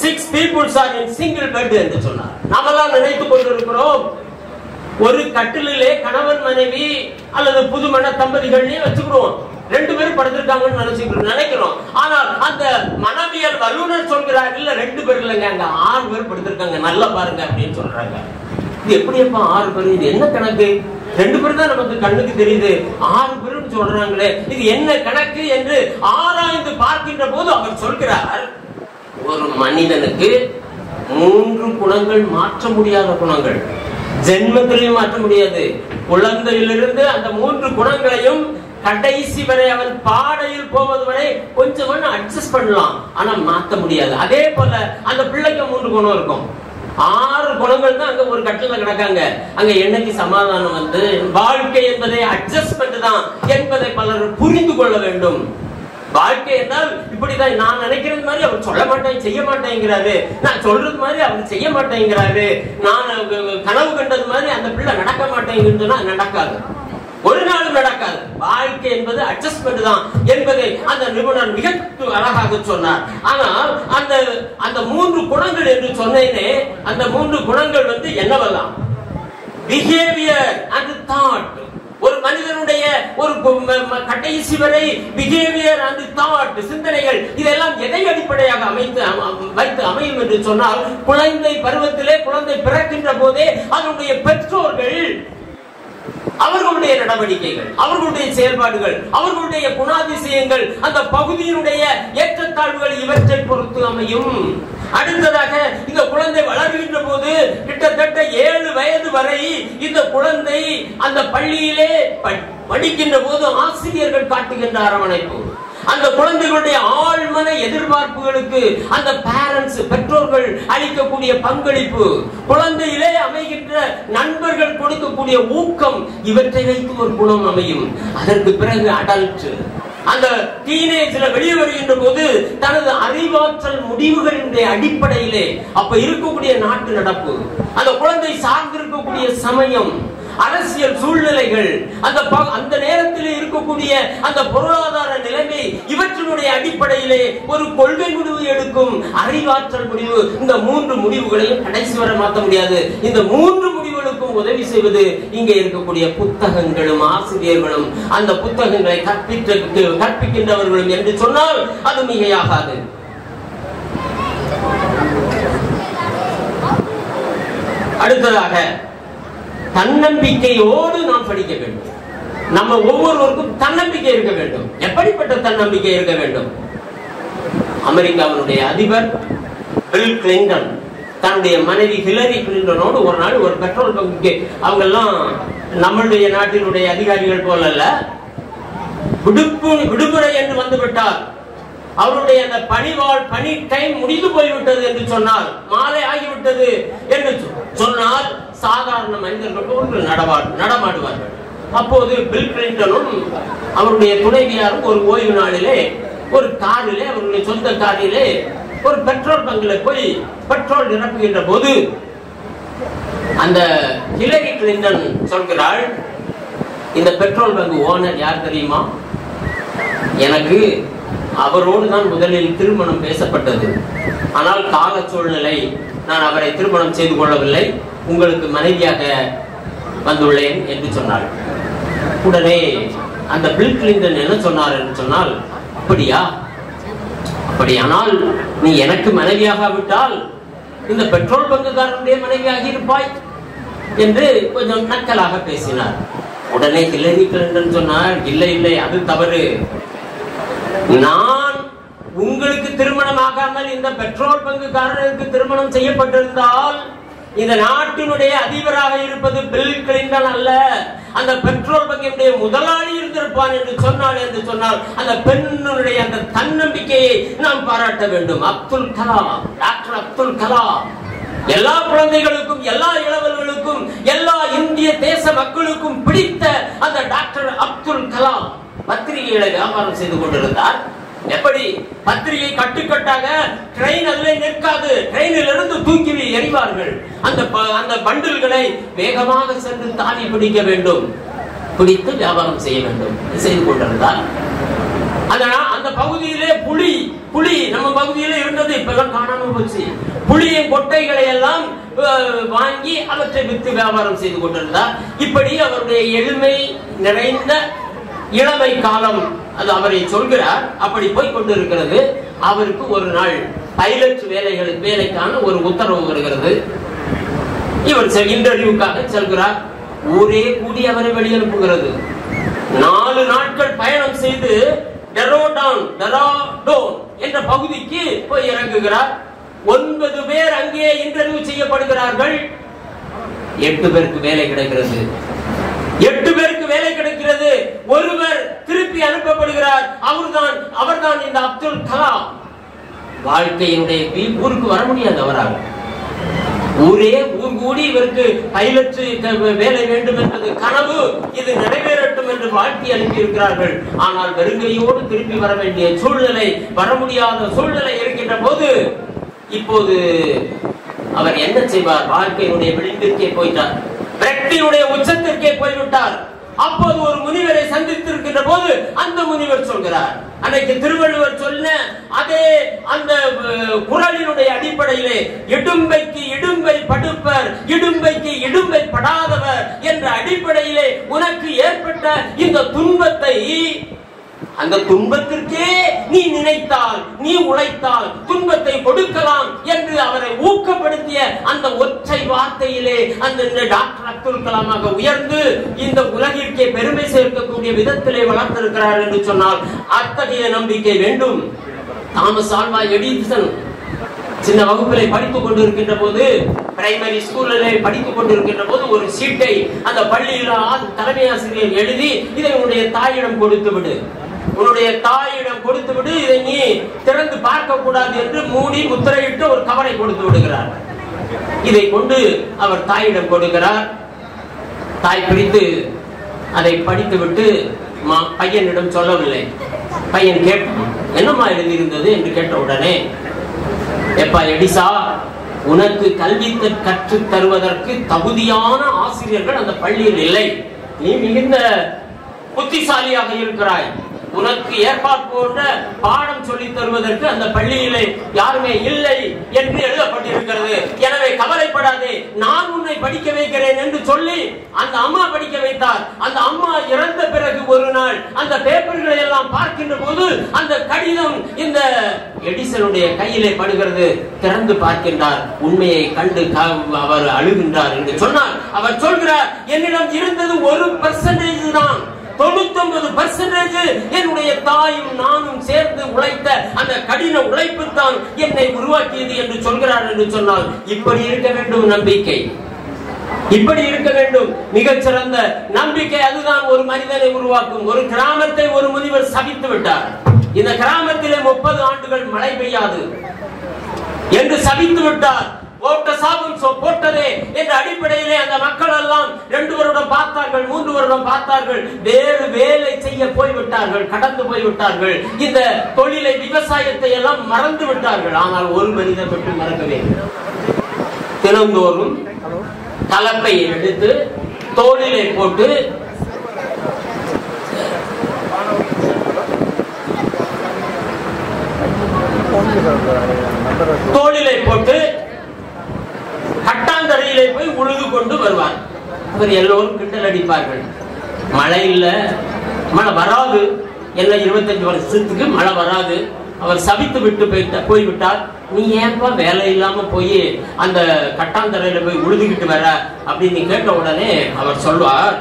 Six peoples are in single bed என்று சொன்னார். நாமெல்லாம் நினைத்துக் கொண்டிருக்கிறோம். ஒரு கட்டிலே கணவன் மனைவி அல்லது புதுமண தம்பதிகள்னே வச்சுக்கிறோம். ரெண்டு பேரும் படுத்திருக்காங்கன்னு நினைச்சுக்கிறோம் நினைக்கிறோம். ஆனால் அந்த மனவியல் வல்லுநர் சொல்கிறார் இல்ல ரெண்டு பேர் இல்லைங்க. அங்க ஆறு பேர் படுத்திருக்காங்க. நல்லா பாருங்க அப்படின்னு சொல்றாங்க. இது எப்படியப்பா ஆறு பேர்? இது என்ன கணக்கு? ரெண்டு பேரும் தான் நமக்கு கண்ணுக்கு தெரியுது. ஆறு பேரும் சொல்றாங்களே. இது என்ன கணக்கு என்று ஆராய்ந்து பார்க்கின்ற போது அவர் சொல்கிறார் ஒரு மனிதனுக்கு மூன்று குணங்கள் மாற்ற முடியாத குணங்கள். ஜென்மத்திலையும் மாற்ற முடியாது. குழந்தையிலிருந்து அந்த மூன்று குணங்களையும் கடைசி வரை அவன் பாடையில் போவது வரை கொஞ்சம் அட்ஜஸ்ட் பண்ணலாம். ஆனா மாத்த முடியாது. அதே போல அந்த பிள்ளைக்கு மூன்று குணம் இருக்கும். ஆறு குணங்கள் தான் அங்க ஒரு கட்டில கிடக்காங்க. அங்க என்னைக்கு சமாதானம் வந்து வாழ்க்கை என்பதை அட்ஜஸ்ட்மெண்ட் தான் என்பதை பலர் புரிந்து கொள்ள வேண்டும். வாழ்க்கை என்றால் இப்படிதான் நான் நினைக்கிறது மாதிரி அவர் சொல்ல மாட்டேன் செய்ய மாட்டேங்கிறாரு. நான் சொல்றது மாதிரி அவர் செய்ய மாட்டேங்கிறாரு. நான் கனவு கண்டது மாதிரி அந்த பிள்ளை நடக்க மாட்டேங்குன்னு சொன்னா நடக்காது. ஒரு நாளும் நடக்காது. வாழ்க்கை என்பது அட்ஜஸ்ட்மெண்ட் தான் என்பதை அந்த நிபுணர் மிக அழகாக சொன்னார். ஆனால் அந்த அந்த மூன்று குணங்கள் என்று சொன்னேனே அந்த மூன்று குணங்கள் வந்து என்னவெல்லாம்? பிஹேவியர் அண்ட் தாட் ஒரு மனிதனுடைய ஒரு கு- கடைசி வரை பிஹேவியர் அண்ட் தாட் சிந்தனைகள் இதெல்லாம் எதை அடிப்படையாக அமைத்து வைத்து அமையும் என்று சொன்னால் குழந்தை பருவத்திலே குழந்தை பிறக்கின்ற போதே அதனுடைய பெற்றோர்கள் அவர்களுடைய நடவடிக்கைகள் அவர்களுடைய செயல்பாடுகள் அவர்களுடைய குணாதிசயங்கள் அந்த பகுதியினுடைய ஏற்றத்தாழ்வுகள் இவற்றை பொறுத்து அமையும். அடுத்ததாக இந்த குழந்தை வளர்கின்ற போது கிட்டத்தட்ட ஏழு வயது வரை இந்த குழந்தை அந்த பள்ளியிலே படிக்கின்ற போது ஆசிரியர்கள் காட்டுகின்ற அரவணைப்பு. அந்த குழந்தைகளுடைய ஆழ்மன எதிர்பார்ப்புகளுக்கு அந்த பேரண்ட்ஸ் பெற்றோர்கள் அளிக்கக்கூடிய பங்களிப்பு. குழந்தையிலே அமைகின்ற நண்பர்கள் கொடுக்கக்கூடிய ஊக்கம் இவற்றை வைத்து ஒரு குணம் அமையும். அதற்கு பிறகு அடல்ட் அந்த டீனேஜ்ல வெளியே வருகின்ற போது தனது அறிவாற்றல் முடிவுகளினுடைய அடிப்படையிலே அப்ப இருக்கக்கூடிய நாட்டு நடப்பு. அந்த குழந்தை சார்ந்திருக்கக்கூடிய சமயம் அரசியல் சூழ்நிலைகள் அந்த ப- அந்த நேரத்தில் இருக்கக்கூடிய அந்த பொருளாதார நிலைமை இவற்றினுடைய அடிப்படையிலே ஒரு கொள்கை முடிவு எடுக்கும் அறிவாற்றல் முடிவு. இந்த மூன்று முடிவுகளையும் கடைசி வரை மாற்ற முடியாது. இந்த மூன்று முடிவுகளுக்கும் உதவி செய்வது இங்கே இருக்கக்கூடிய புத்தகங்களும் ஆசிரியர்களும். அந்த புத்தகங்களை கற்பிக்க கற்பிக்கின்றவர்களும் என்று சொன்னால் அது மிகையாகாது. அடுத்ததாக தன்னம்பிக்கையோடு நாம் படிக்க வேண்டும். நம்ம ஒவ்வொருவருக்கும் தன்னம்பிக்கை இருக்க வேண்டும். எப்படிப்பட்ட தன்னம்பிக்கை இருக்க வேண்டும்? அமெரிக்காவினுடைய அதிபர் பில் கிளின்டன் தன்னுடைய மனைவி ஹிலரி கிளின்டனோடு ஒரு நாள் ஒரு பெட்ரோல் பங்குக்கு அவங்க எல்லாம் நம்மளுடைய நாட்டினுடைய அதிகாரிகள் போல அல்ல விடுப்பு விடுமுறை என்று வந்துவிட்டார் அவருடைய அந்த பணிவாள் பணி டைம் முடிந்து போய்விட்டது என்று சொன்னால் மாலை ஆகிவிட்டது என்று சொ- சொன்னால் சாதாரண மனிதர்கள் போன்று நடவா நடமாடுவார்கள். அப்போது பில் கிளின்டனும் அவருடைய துணைவியாரும் ஒரு ஓய்வு நாளிலே ஒரு காரிலே அவருடைய சொந்த காரிலே ஒரு பெட்ரோல் பங்கில் போய் பெட்ரோல் நிரப்புகின்ற போது அந்த ஹிலரி கிளின்டன் சொல்கிறாள் இந்த பெட்ரோல் பங்கு ஓனர் யார் தெரியுமா? எனக்கு அவரோடு தான் முதலில் திருமணம் பேசப்பட்டது. ஆனால் கால சூழ்நிலை நான் அவரை திருமணம் செய்து கொள்ளவில்லை. உங்களுக்கு மனைவியாக வந்துள்ளேன் என்று சொன்னாள். உடனே அந்த பில் கிளின்டன் என்ன சொன்னார் என்று சொன்னால் அப்படியா? அப்படியானால் நீ எனக்கு மனைவியாக விட்டால் இந்த பெட்ரோல் பங்குக்காரனுடைய மனைவியாகி இருப்பாய்? என்று கொஞ்சம் நக்கலாக பேசினார். உடனே ஹில்லரி கிளின்டன் சொன்னார் இல்லை இல்லை அது தவறு. நான் உங்களுக்கு திருமணம் ஆகாமல் இந்த பெட்ரோல் பங்குக்காரருக்கு திருமணம் செய்யப்பட்டிருந்தால் இந்த நாட்டினுடைய அதிபராக இருப்பது பில் கிளின்டன் அல்ல. அந்த பெட்ரோல் பங்கினுடைய முதலாளி இருந்திருப்பான் என்று சொன்னால் என்று சொன்னால் அந்த பெண்ணுடைய அந்த தன்னம்பிக்கையை நாம் பாராட்ட வேண்டும். அப்துல் கலாம் டாக்டர் அப்துல் கலாம். எல்லா குழந்தைகளுக்கும் எல்லா இளவல்களுக்கும் எல்லா இந்திய தேச மக்களுக்கும் பிடித்த அந்த டாக்டர் அப்துல் கலாம் பத்திரிகைகளை வியாபாரம் செய்து கொண்டிருந்தார். எப்படி பத்திரிகை கட்டுக்கட்டாக ட்ரெயின் அதில் நிற்காது. ட்ரெயினில் இருந்து தூக்கி எறிவார்கள். அந்த அந்த பண்டில்களை வேகமாக சென்று தாவி பிடிக்க வேண்டும். பிடித்து வியாபாரம் செய்ய வேண்டும். செய்து கொண்டிருந்தார். அதனால் அந்த பகுதியிலே புலி புலி நம்ம பகுதியிலே இருந்தது இப்பதான் காணாமல் போச்சு. புலியின் கொட்டைகளை எல்லாம் வாங்கி அவற்றை வித்து வியாபாரம் செய்து கொண்டிருந்தார். இப்படி அவருடைய எளிமை நிறைந்த இளமை காலம் அது அவரை சொல்கிறார் அப்படி போய் கொண்டிருக்கிறது. அவருக்கு ஒரு நாள் பைலட் வேலைகள் வேலைக்கான ஒரு உத்தரவு வருகிறது. இவர் இன்டர்வியூக்காக செல்கிறார். ஊரே கூடி அவரை வெளியனுப்புகிறது. நாலு நாட்கள் பயணம் செய்து டெரோடான் டெராடோன் என்ற பகுதிக்கு போய் இறங்குகிறார். ஒன்பது பேர் அங்கே இன்டர்வியூ செய்யப்படுகிறார்கள். எட்டு பேருக்கு வேலை கிடைக்கிறது. எட்டு பேருக்கு வேலை கிடைக்கிறது. ஒருவர் திருப்பி அனுப்பப்படுகிறார். அவர்தான் அவர்தான் இந்த அப்துல் கலாம். வாழ்க்கையினுடைய ஊருக்கு வர முடியாது அவரால். ஊரே ஊர் கூடி இவருக்கு பைலட் வேலை வேண்டும் என்பது கனவு. இது நிறைவேறட்டும் என்று வாழ்த்தி அனுப்பி இருக்கிறார்கள் ஆனால் வெறுங்கையோடு திருப்பி வர வேண்டிய சூழ்நிலை வர முடியாத சூழ்நிலை இருக்கின்ற போது இப்போது அவர் என்ன செய்வார்? வாழ்க்கையினுடைய விளிம்பிற்கே போயிட்டார். பிரக்தியுடைய உச்சத்திற்கே போய்விட்டார். அப்போது ஒரு முனிவரை சந்தித்திருக்கின்ற போது அந்த முனிவர் சொல்கிறார். அன்னைக்கு திருவள்ளுவர் சொன்ன அதே அந்த குரலினுடைய அடிப்படையிலே இடும்பைக்கு இடும்பை படுப்பர் இடும்பைக்கு இடும்பை படாதவர் என்ற அடிப்படையிலே உனக்கு ஏற்பட்ட இந்த துன்பத்தை அந்த துன்பத்திற்கே நீ நினைத்தால் நீ உழைத்தால் துன்பத்தை கொடுக்கலாம் என்று அவரை ஊக்கப்படுத்திய அந்த ஒற்றை வார்த்தையிலே அந்த டாக்டர் அப்துல் கலாமாக உயர்ந்து இந்த உலகிற்கே பெருமை சேர்க்கக்கூடிய விதத்திலே வளர்ந்திருக்கிறார் என்று சொன்னால் அத்தகைய நம்பிக்கை வேண்டும். தாமஸ் ஆல்வா எடிசன் சின்ன வகுப்பிலே படித்துக் கொண்டிருக்கின்ற போது பிரைமரி ஸ்கூலிலே படித்துக் கொண்டிருக்கின்ற போது ஒரு சீட்டை அந்த பள்ளியில் தலைமை ஆசிரியர் எழுதி இதை உன்னுடைய தாயிடம் கொடுத்து விடு. உன்னுடைய தாயிடம் கொடுத்து விடு இதை நீ திறந்து பார்க்க கூடாது என்று மூடி முத்திரையிட்டு ஒரு கவரை கொடுத்து விடுகிறார். இதை கொண்டு அவர் தாயிடம் கொடுக்கிறார். தாய் பிடித்து அதை படித்துவிட்டு மா- பையனிடம் சொல்லவில்லை. பையன் கேட்டான் என்னம்மா எழுதியிருந்தது? என்று கேட்ட உடனே எப்பா எடிசா உனக்கு கல்வி கற்று கற்றுத் தருவதற்கு தகுதியான ஆசிரியர்கள் அந்த பள்ளியில் இல்லை. நீ மிகுந்த புத்திசாலியாக இருக்கிறாய். உனக்கு ஏற்பாடு போன்ற பாடம் சொல்லி தருவதற்கு அந்த பள்ளியிலே யாருமே இல்லை என்று எழுதப்பட்டிருக்கிறது. எனவே கவலைப்படாதே நான் உன்னை படிக்க வைக்கிறேன் என்று சொல்லி அந்த அம்மா படிக்க வைத்தார். அந்த அம்மா இறந்த பிறகு ஒரு நாள் அந்த பேப்பர்களை எல்லாம் பார்க்கின்ற போது அந்த கடிதம் இந்த எடிசனுடைய கையிலே படுகிறது. திறந்து பார்க்கின்றார். உண்மையை கண்டு க- அவர் அழுகின்றார் என்று சொன்னார். அவர் சொல்கிறார் என்னிடம் இருந்தது ஒரு பர்சன்டேஜ் தான். தொண்ணூத்தொன்பது பர்சன்டேஜ் என்னுடைய தாயும் நானும் சேர்ந்து உழைத்த அந்த கடின உழைப்பு தான் என்னை உருவாக்கியது என்று சொல்கிறார் என்று சொன்னால் இப்படி இருக்க வேண்டும் நம்பிக்கை. இப்படி இருக்க வேண்டும். மிகச்சிறந்த நம்பிக்கை அதுதான். ஒரு மனிதனை உருவாக்கும். ஒரு கிராமத்தை ஒரு முனிவர் சபித்து விட்டார். இந்த கிராமத்திலே முப்பது ஆண்டுகள் மழை பெய்யாது. என்று சபித்து விட்டார். போட்ட சாபம் போட்டதே என்ற அடிப்படையிலே அந்த மக்கள் எல்லாம் ரெண்டு வருடம் பார்த்தார்கள் மூன்று வருடம் பார்த்தார்கள். வேறு வேலை செய்ய போய்விட்டார்கள் கடந்து போய்விட்டார்கள். இந்த தொழிலை விவசாயத்தை எல்லாம் மறந்து விட்டார்கள். ஆனால் ஒரு மனிதன் மட்டும் மறக்கவே. தினந்தோறும் கலப்பையை எடுத்து தோளிலே போட்டு தோளிலே போட்டு கட்டாந்தரையிலே போய் உழுது கொண்டு வருவார். அவர் எல்லோரும் கிண்டல் அடிப்பார்கள். மழை இல்லை மழை வராது. என்ன இருபத்தஞ்சு வருஷத்துக்கு மழை வராது. அவர் சபித்து விட்டு போயிட்ட போய்விட்டார். நீ ஏன்பா வேலை இல்லாம போய் அந்த கட்டாந்தரையில போய் உழுதுகிட்டு வர அப்படின்னு கேட்ட உடனே அவர் சொல்வார்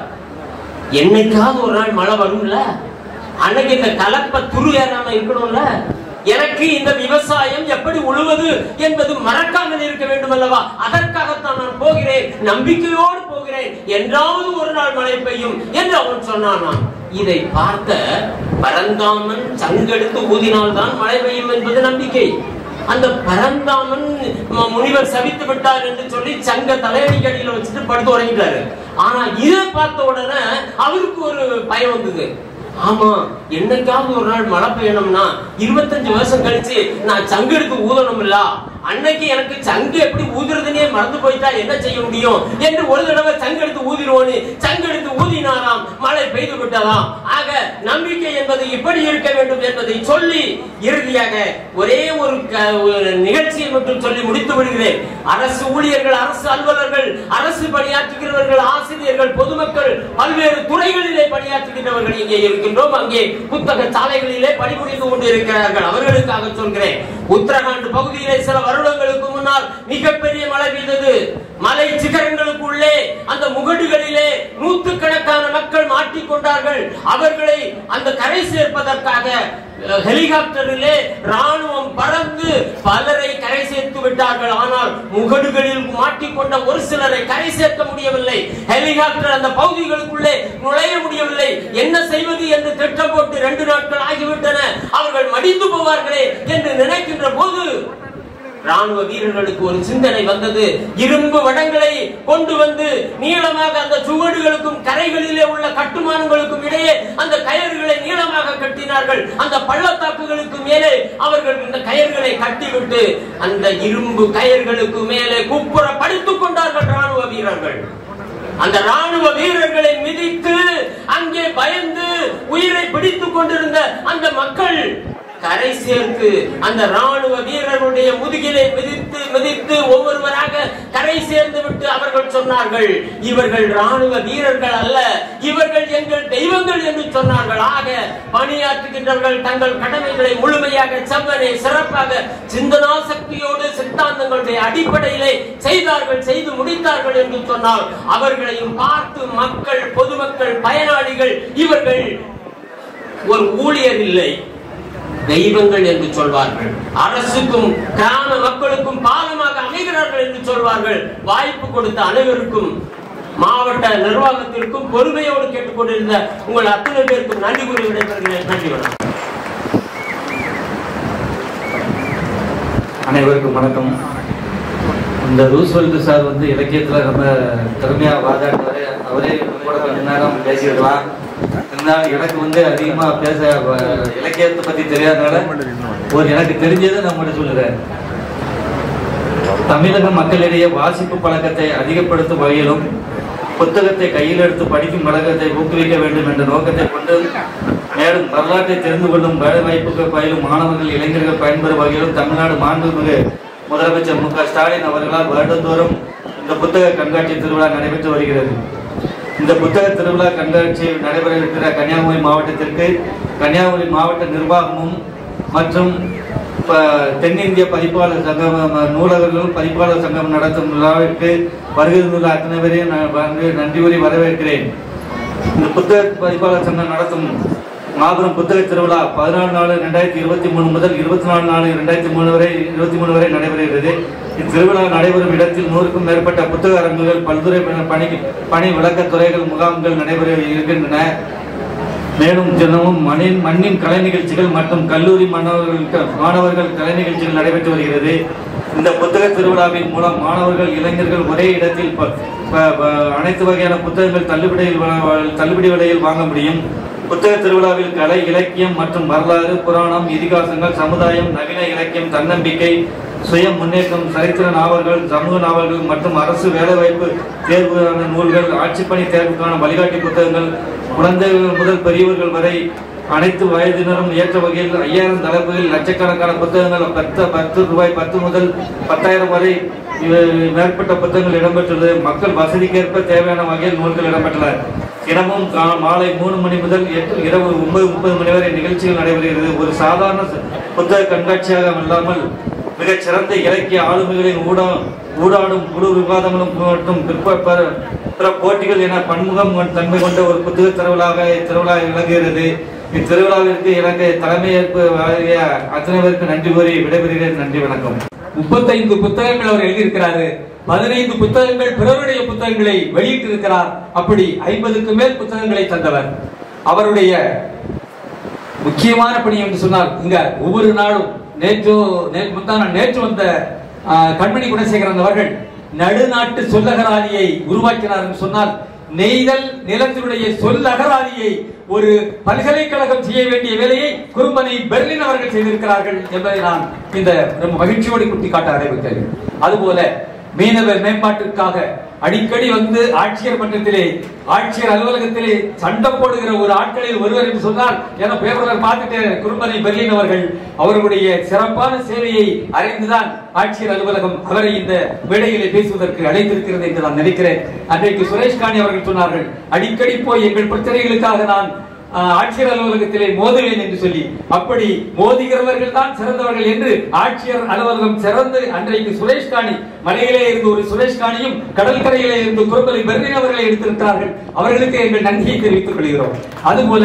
என்னைக்காவது ஒரு நாள் மழை வரும்ல? அன்னைக்கு இந்த கலப்பை துரு ஏறாம இருக்கணும்ல? எனக்கு இந்த விவசாயம் எப்படி உழுவது என்பது மறக்காமல் இருக்க வேண்டும் அல்லவா? அதற்காகத்தான் நான் போகிறேன் நம்பிக்கையோடு போகிறேன். என்றாவது ஒரு நாள் மழை பெய்யும் என்று அவன் சொன்னானாம் இதை பார்த்த பரந்தாமன் சங்கெடுத்து ஊதினால்தான் மழை பெய்யும் என்பது நம்பிக்கை. அந்த பரந்தாமன் முனிவர் சவித்து விட்டார் என்று சொல்லி சங்க தலையணிக்கு அடியில வச்சுட்டு படுத்து உறங்கிட்டாரு. ஆனா இதை பார்த்த உடனே அவருக்கு ஒரு பயம் வந்தது. ஆமா என்னைக்காவது ஒரு நாள் மழை பெய்யணும்னா இருபத்தஞ்சு வருஷம் கழிச்சு நான் சங்கு எடுத்து ஊதணும் இல்ல அன்னைக்கு எனக்கு சங்கு எப்படி ஊதுறதுனே மறந்து போயிட்டா என்ன செய்ய முடியும்? என்று ஒரு தடவை சங்கு எடுத்து ஊதிடுவோன்னு சங்கு எடுத்து ஊதினாராம் மழை பெய்து விட்டதாம். ஆக நம்பிக்கை என்பது இப்படி இருக்க வேண்டும் என்பதை சொல்லி இறுதியாக ஒரே ஒரு க- ஒரு நிகழ்ச்சியை மட்டும் சொல்லி முடித்து விடுகிறேன். அரசு ஊழியர்கள் அரசு அலுவலர்கள் அரசு பணியாற்றுகிறவர்கள் ஆசிரியர்கள் பொதுமக்கள் பல்வேறு துறைகளிலே பணியாற்றுகின்றவர்கள் இங்கே இருக்கின்றோம். அங்கே புத்தக சாலைகளிலே பணிபுரிந்து கொண்டிருக்கிறார்கள். அவர்களுக்காக சொல்கிறேன். உத்தரகாண்ட் பகுதியிலே சில வருடங்களுக்கு முன்னால் மிகப்பெரிய மழை பெய்தது. மலை சிகரங்களுக்குள்ளே அந்த முகடுகளிலே நூற்றுக்கணக்கான மக்கள் மாட்டிக்கொண்டார்கள். அவர்களை அந்த கரை சேர்ப்பதற்காக ஹெலிகாப்டரிலே ராணுவம் பறந்து பலரை கரை சேர்த்து விட்டார்கள். ஆனால் முகடுகளில் மாட்டிக்கொண்ட ஒரு சிலரை கரை சேர்க்க முடியவில்லை. ஹெலிகாப்டர் அந்த பகுதிகளுக்குள்ளே நுழைய முடியவில்லை. என்ன செய்வது என்று திட்டம் போட்டு ரெண்டு நாட்கள் ஆகிவிட்டன. அவர்கள் மடிந்து போவார்களே என்று நினைக்கின்ற போது ராணுவ வீரர்களுக்கு ஒரு சிந்தனை வந்தது. இரும்பு வடங்களை கொண்டு வந்து நீளமாக அந்த சுவடுகளுக்கும் கரைகளிலே உள்ள கட்டுமானங்களுக்கும் இடையே அந்த கயறுகளை நீளமாக கட்டினார்கள். அந்த பள்ளத்தாக்குகளுக்கு மேலே அவர்கள் இந்த கயர்களை கட்டிவிட்டு அந்த இரும்பு கயர்களுக்கு மேலே குப்புற படுத்துக் கொண்டார்கள் ராணுவ வீரர்கள். அந்த ராணுவ வீரர்களை மிதித்து அங்கே பயந்து உயிரை பிடித்துக் கொண்டிருந்த அந்த மக்கள் கரை சேர்த்து அந்த ராணுவ வீரர்களுடைய முதுகிலை மிதித்து மிதித்து ஒவ்வொருவராக கரை சேர்ந்து விட்டு அவர்கள் சொன்னார்கள் இவர்கள் ராணுவ வீரர்கள் அல்ல இவர்கள் எங்கள் தெய்வங்கள் என்று சொன்னார்கள். ஆக பணியாற்றுகின்றவர்கள் தங்கள் கடமைகளை முழுமையாக செவ்வனே சிறப்பாக சிந்தனா சக்தியோடு சித்தாந்தங்களுடைய அடிப்படையிலே செய்தார்கள் செய்து முடித்தார்கள் என்று சொன்னால் அவர்களையும் பார்த்து மக்கள் பொதுமக்கள் பயனாளிகள் இவர்கள் ஒரு ஊழியர் இல்லை. தெய்வங்கள் என்று சொல்வார்கள். அரசுக்கும் கிராம மக்களுக்கும் பாலமாக அமைகிறார்கள் என்று சொல்வார்கள். வாய்ப்பு கொடுத்த அனைவருக்கும் மாவட்ட நிர்வாகத்திற்கும் பொறுமையோடு கேட்டுக்கொண்டிருந்த உங்கள் அத்தனை பேருக்கும் நன்றி கூறி விடைபெறுகிறேன். நன்றி வணக்கம். அனைவருக்கும் வணக்கம். இந்த ரூஸ்வெல்ட் சார் வந்து இலக்கியத்தில் ரொம்ப திறமையாக வாதாடுறாரு அவரே கூட கொஞ்ச நேரம் பேசிடலாம் இருந்தாலும் எனக்கு வந்து அதிகமாக பேச இலக்கியத்தை பற்றி தெரியாதனால ஒரு எனக்கு தெரிஞ்சதை நான் மட்டும் சொல்லுறேன். தமிழக மக்களிடையே வாசிப்பு பழக்கத்தை அதிகப்படுத்தும் வகையிலும் புத்தகத்தை கையில் எடுத்து படிக்கும் பழக்கத்தை ஊக்குவிக்க வேண்டும் என்ற நோக்கத்தை கொண்டு மேலும் வரலாற்றை தெரிந்து கொள்ளும் வேலை வாய்ப்புக்கு பயிலும் மாணவர்கள் இளைஞர்கள் பயன்பெறும் வகையிலும் தமிழ்நாடு மாண்புமிகு முதலமைச்சர் மு க ஸ்டாலின் அவர்களால் வருடந்தோறும் இந்த புத்தக கண்காட்சி திருவிழா நடைபெற்று வருகிறது. இந்த புத்தக திருவிழா கண்காட்சி நடைபெறவிருக்கிற கன்னியாகுமரி மாவட்டத்திற்கு கன்னியாகுமரி மாவட்ட நிர்வாகமும் மற்றும் ப- தென்னிந்திய பதிப்பாளர் சங்கம் நூலகர்களும் பதிப்பாளர் சங்கம் நடத்தும் விழாவிற்கு வருகை தந்துள்ள அத்தனை பேரையும் நான் நன்றி கூறி வரவேற்கிறேன். இந்த புத்தக பதிப்பாளர் சங்கம் நடத்தும் மாபெரும் புத்தக திருவிழா பதினாலு நாலு ரெண்டாயிரத்தி இருபத்தி மூணு முதல் இருபத்தி நாலு நாலு ரெண்டாயிரத்தி மூணு வரை இருபத்தி மூணு வரை நடைபெறுகிறது. இத்திருவிழா நடைபெறும் இடத்தில் நூறுக்கும் மேற்பட்ட புத்தக அரங்குகள் பல்துறை பணி- பணி விளக்கத் துறைகள் முகாம்கள் நடைபெற இருக்கின்றன. மேலும் தினமும் மண்ணின் மண்ணின் கலை நிகழ்ச்சிகள் மற்றும் கல்லூரி மாணவர்களுக்கு மாணவர்கள் கலை நிகழ்ச்சிகள் நடைபெற்று வருகிறது. இந்த புத்தக திருவிழாவின் மூலம் மாணவர்கள் இளைஞர்கள் ஒரே இடத்தில் ப- ப- அனைத்து வகையான புத்தகங்கள் தள்ளுபடியில் வ- தள்ளுபடி விலையில் வாங்க முடியும். புத்தக திருவிழாவில் கலை இலக்கியம் மற்றும் வரலாறு புராணம் இதிகாசங்கள் சமுதாயம் நவீன இலக்கியம் தன்னம்பிக்கை சுய முன்னேற்றம் சரித்திர நாவல்கள் சமூக நாவல்கள் மற்றும் அரசு வேலைவாய்ப்பு தேர்வுக்கான நூல்கள் ஆட்சிப்பணி தேர்வுக்கான வழிகாட்டி புத்தகங்கள் குழந்தைகள் முதல் பெரியவர்கள் வரை அனைத்து வயதினரும் ஏற்ற வகையில் ஐயாயிரம் தலைப்புகளில் லட்சக்கணக்கான புத்தகங்கள் பத்து பத்து ரூபாய் பத்து முதல் பத்தாயிரம் வரை மேற்பட்ட புத்தகங்கள் இடம்பெற்றுள்ளது. மக்கள் வசதிக்கேற்ப தேவையான வகையில் நூல்கள் இடம்பெற்றன. தினமும் மாலை மூணு மணி முதல் எட்டு இரவு ஒன்பது முப்பது மணி வரை நிகழ்ச்சிகள் நடைபெறுகிறது. ஒரு சாதாரண புத்தக கண்காட்சியாக இல்லாமல் மிகச் சிறந்த இலக்கிய ஆளுமைகளின் ஊடா ஊடாடும் குழு விவாதங்களும் மற்றும் பிற்ப பிற- பிற போட்டிகள் என பன்முகம் தன்மை கொண்ட ஒரு புத்தக திருவிழாக திருவிழா விளங்குகிறது. இத்திருவிழாவிற்கு எனக்கு தலைமையேற்பு வழங்கிய அத்தனை பேருக்கு நன்றி கூறி விடைபெறுகிறேன். நன்றி வணக்கம். முப்பத்தைந்து புத்தகங்கள் அவர் எழுதியிருக்கிறாரு. பதினைந்து புத்தகங்கள் பிறருடைய புத்தகங்களை வெளியிட்டிருக்கிறார். அப்படி ஐம்பதுக்கு மேல் புத்தகங்களை தந்தவர். அவருடைய முக்கியமான பணி என்று சொன்னால் இங்க ஒவ்வொரு நாளும் நேற்று நேற்று முந்தான நேற்று வந்த கண்மணி குணசேகரன் அவர்கள் நடுநாட்டு சொல்லகராதியை உருவாக்கினார் என்று சொன்னால் நெய்தல் நிலத்தினுடைய சொல்லகராதியை ஒரு பல்கலைக்கழகம் செய்ய வேண்டிய வேலையை குறும்பனை பெர்லின் அவர்கள் செய்திருக்கிறார்கள் என்பதை நான் இந்த ரொம்ப குட்டி காட்ட ஆரம்பித்தேன் அதுபோல மீனவர் மேம்பாட்டிற்காக அடிக்கடி வந்து ஆட்சியர் மன்றத்திலே ஆட்சியர் அலுவலகத்திலே சண்டை போடுகிற ஒரு ஆட்களில் ஒருவர் என்று சொன்னால் என பேப்பர்ல பார்த்துட்டு குறும்பனை பெர்லின் அவர்கள் அவர்களுடைய சிறப்பான சேவையை அறிந்துதான் ஆட்சியர் அலுவலகம் அவரை இந்த மேடையிலே பேசுவதற்கு அழைத்திருக்கிறது என்று நான் நினைக்கிறேன். அன்றைக்கு சுரேஷ் காணி அவர்கள் சொன்னார்கள் அடிக்கடி போய் எங்கள் பிரச்சனைகளுக்காக நான் ஆட்சியர் அலுவலகத்திலே மோதுவேன் என்று சொல்லி அப்படி மோதுகிறவர்கள் தான் சிறந்தவர்கள் என்று ஆட்சியர் அலுவலகம் சிறந்து அன்றைக்கு சுரேஷ் காணி மலையிலே இருந்து ஒரு சுரேஷ் காணியும் கடற்கரையிலே இருந்து குறும்பலை பெர்லின் அவர்களை எடுத்திருக்கிறார்கள். அவர்களுக்கு எங்கள் நன்றியை தெரிவித்துக் கொள்கிறோம். அதுபோல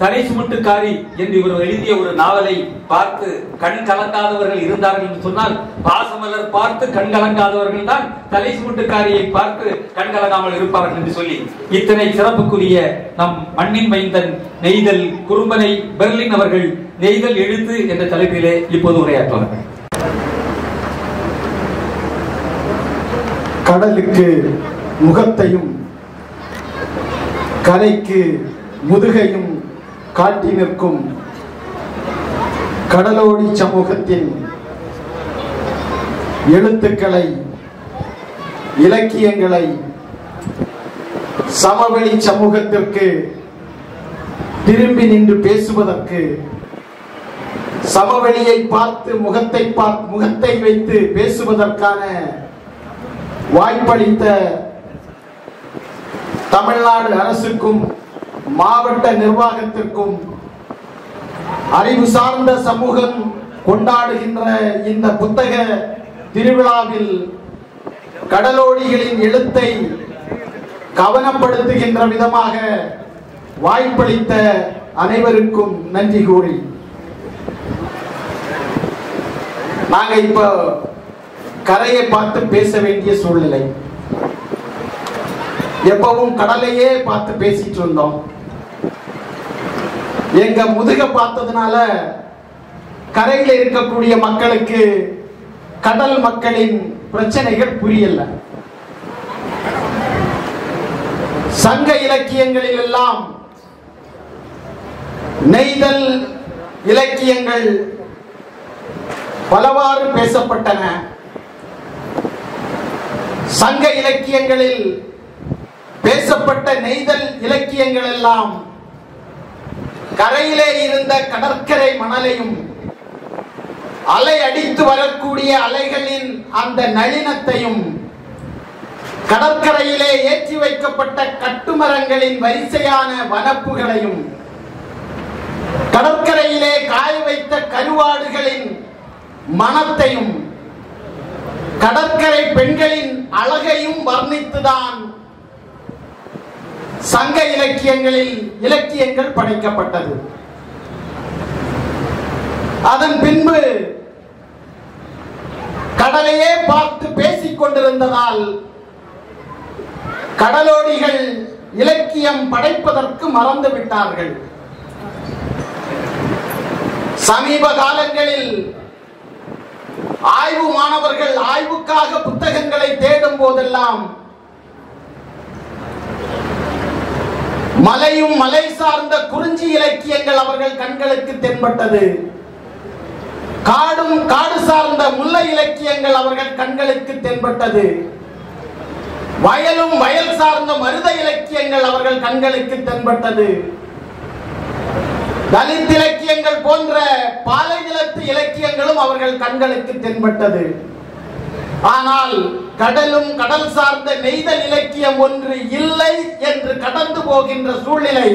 தலை சுமட்டுக்காரி என்று இவர் எழுதிய ஒரு நாவலை பார்த்து கண் கலங்காதவர்கள் இருந்தார்கள் என்று சொன்னால் பாசமலர் பார்த்து கண் கலங்காதவர்கள் தான் தலை சுமட்டுக்காரியை பார்த்து கண் கலங்காமல் இருப்பார்கள் என்று சொல்லி இத்தனை சிறப்புக்குரிய நம் மண்ணின் மைந்தன் நெய்தல் குறும்பனை பெர்லின் அவர்கள் நெய்தல் எழுத்து என்ற தலைப்பிலே இப்போது உரையாற்றுவார்கள். கடலுக்கு முகத்தையும் கரைக்கு முதுகையும் காட்டி நிற்கும் கடலோடி சமூகத்தின் எழுத்துக்களை இலக்கியங்களை சமவெளி சமூகத்திற்கு திரும்பி நின்று பேசுவதற்கு சமவெளியை பார்த்து முகத்தை பார்த்து முகத்தை வைத்து பேசுவதற்கான வாய்ப்பளித்த தமிழ்நாடு அரசுக்கும் மாவட்ட நிர்வாகத்திற்கும் அறிவு சார்ந்த சமூகம் கொண்டாடுகின்ற இந்த புத்தக திருவிழாவில் கடலோடிகளின் எழுத்தை கவனப்படுத்துகின்ற விதமாக வாய்ப்பளித்த அனைவருக்கும் நன்றி கூறி. நாங்க இப்போ கரையை பார்த்து பேச வேண்டிய சூழ்நிலை. எப்பவும் கடலையே பார்த்து பேசிட்டு இருந்தோம். எங்க முதுக பார்த்ததுனால கரையில் இருக்கக்கூடிய மக்களுக்கு கடல் மக்களின் பிரச்சனைகள் புரியல. சங்க இலக்கியங்களில் எல்லாம் நெய்தல் இலக்கியங்கள் பலவாறு பேசப்பட்டன. சங்க இலக்கியங்களில் பேசப்பட்ட நெய்தல் இலக்கியங்கள் எல்லாம் கரையிலே இருந்த கடற்கரை மணலையும் அலை அடித்து வரக்கூடிய அலைகளின் அந்த நளினத்தையும் கடற்கரையிலே ஏற்றி வைக்கப்பட்ட கட்டுமரங்களின் வரிசையான வனப்புகளையும் கடற்கரையிலே காய வைத்த கருவாடுகளின் மனத்தையும் கடற்கரை பெண்களின் அழகையும் வர்ணித்துதான் சங்க இலக்கியங்களில் இலக்கியங்கள் படைக்கப்பட்டது. அதன் பின்பு கடலையே பார்த்து பேசிக் கொண்டிருந்ததால் கடலோடிகள் இலக்கியம் படைப்பதற்கு மறந்து விட்டார்கள். சமீப காலங்களில் ஆய்வு மாணவர்கள் ஆய்வுக்காக புத்தகங்களை தேடும் போதெல்லாம் மலையும் மலை சார்ந்த குறிஞ்சி இலக்கியங்கள் அவர்கள் கண்களுக்கு தென்பட்டது. காடும் காடு சார்ந்த முல்லை இலக்கியங்கள் அவர்கள் கண்களுக்கு தென்பட்டது. வயலும் வயல் சார்ந்த மருத இலக்கியங்கள் அவர்கள் கண்களுக்கு தென்பட்டது. தலித் இலக்கியங்கள் போன்ற பாலை இலக்கியங்களும் அவர்கள் கண்களுக்கு தென்பட்டது. ஆனால் கடலும் கடல் சார்ந்த நெய்தல் இலக்கியம் ஒன்று இல்லை என்று கடந்து போகின்ற சூழ்நிலை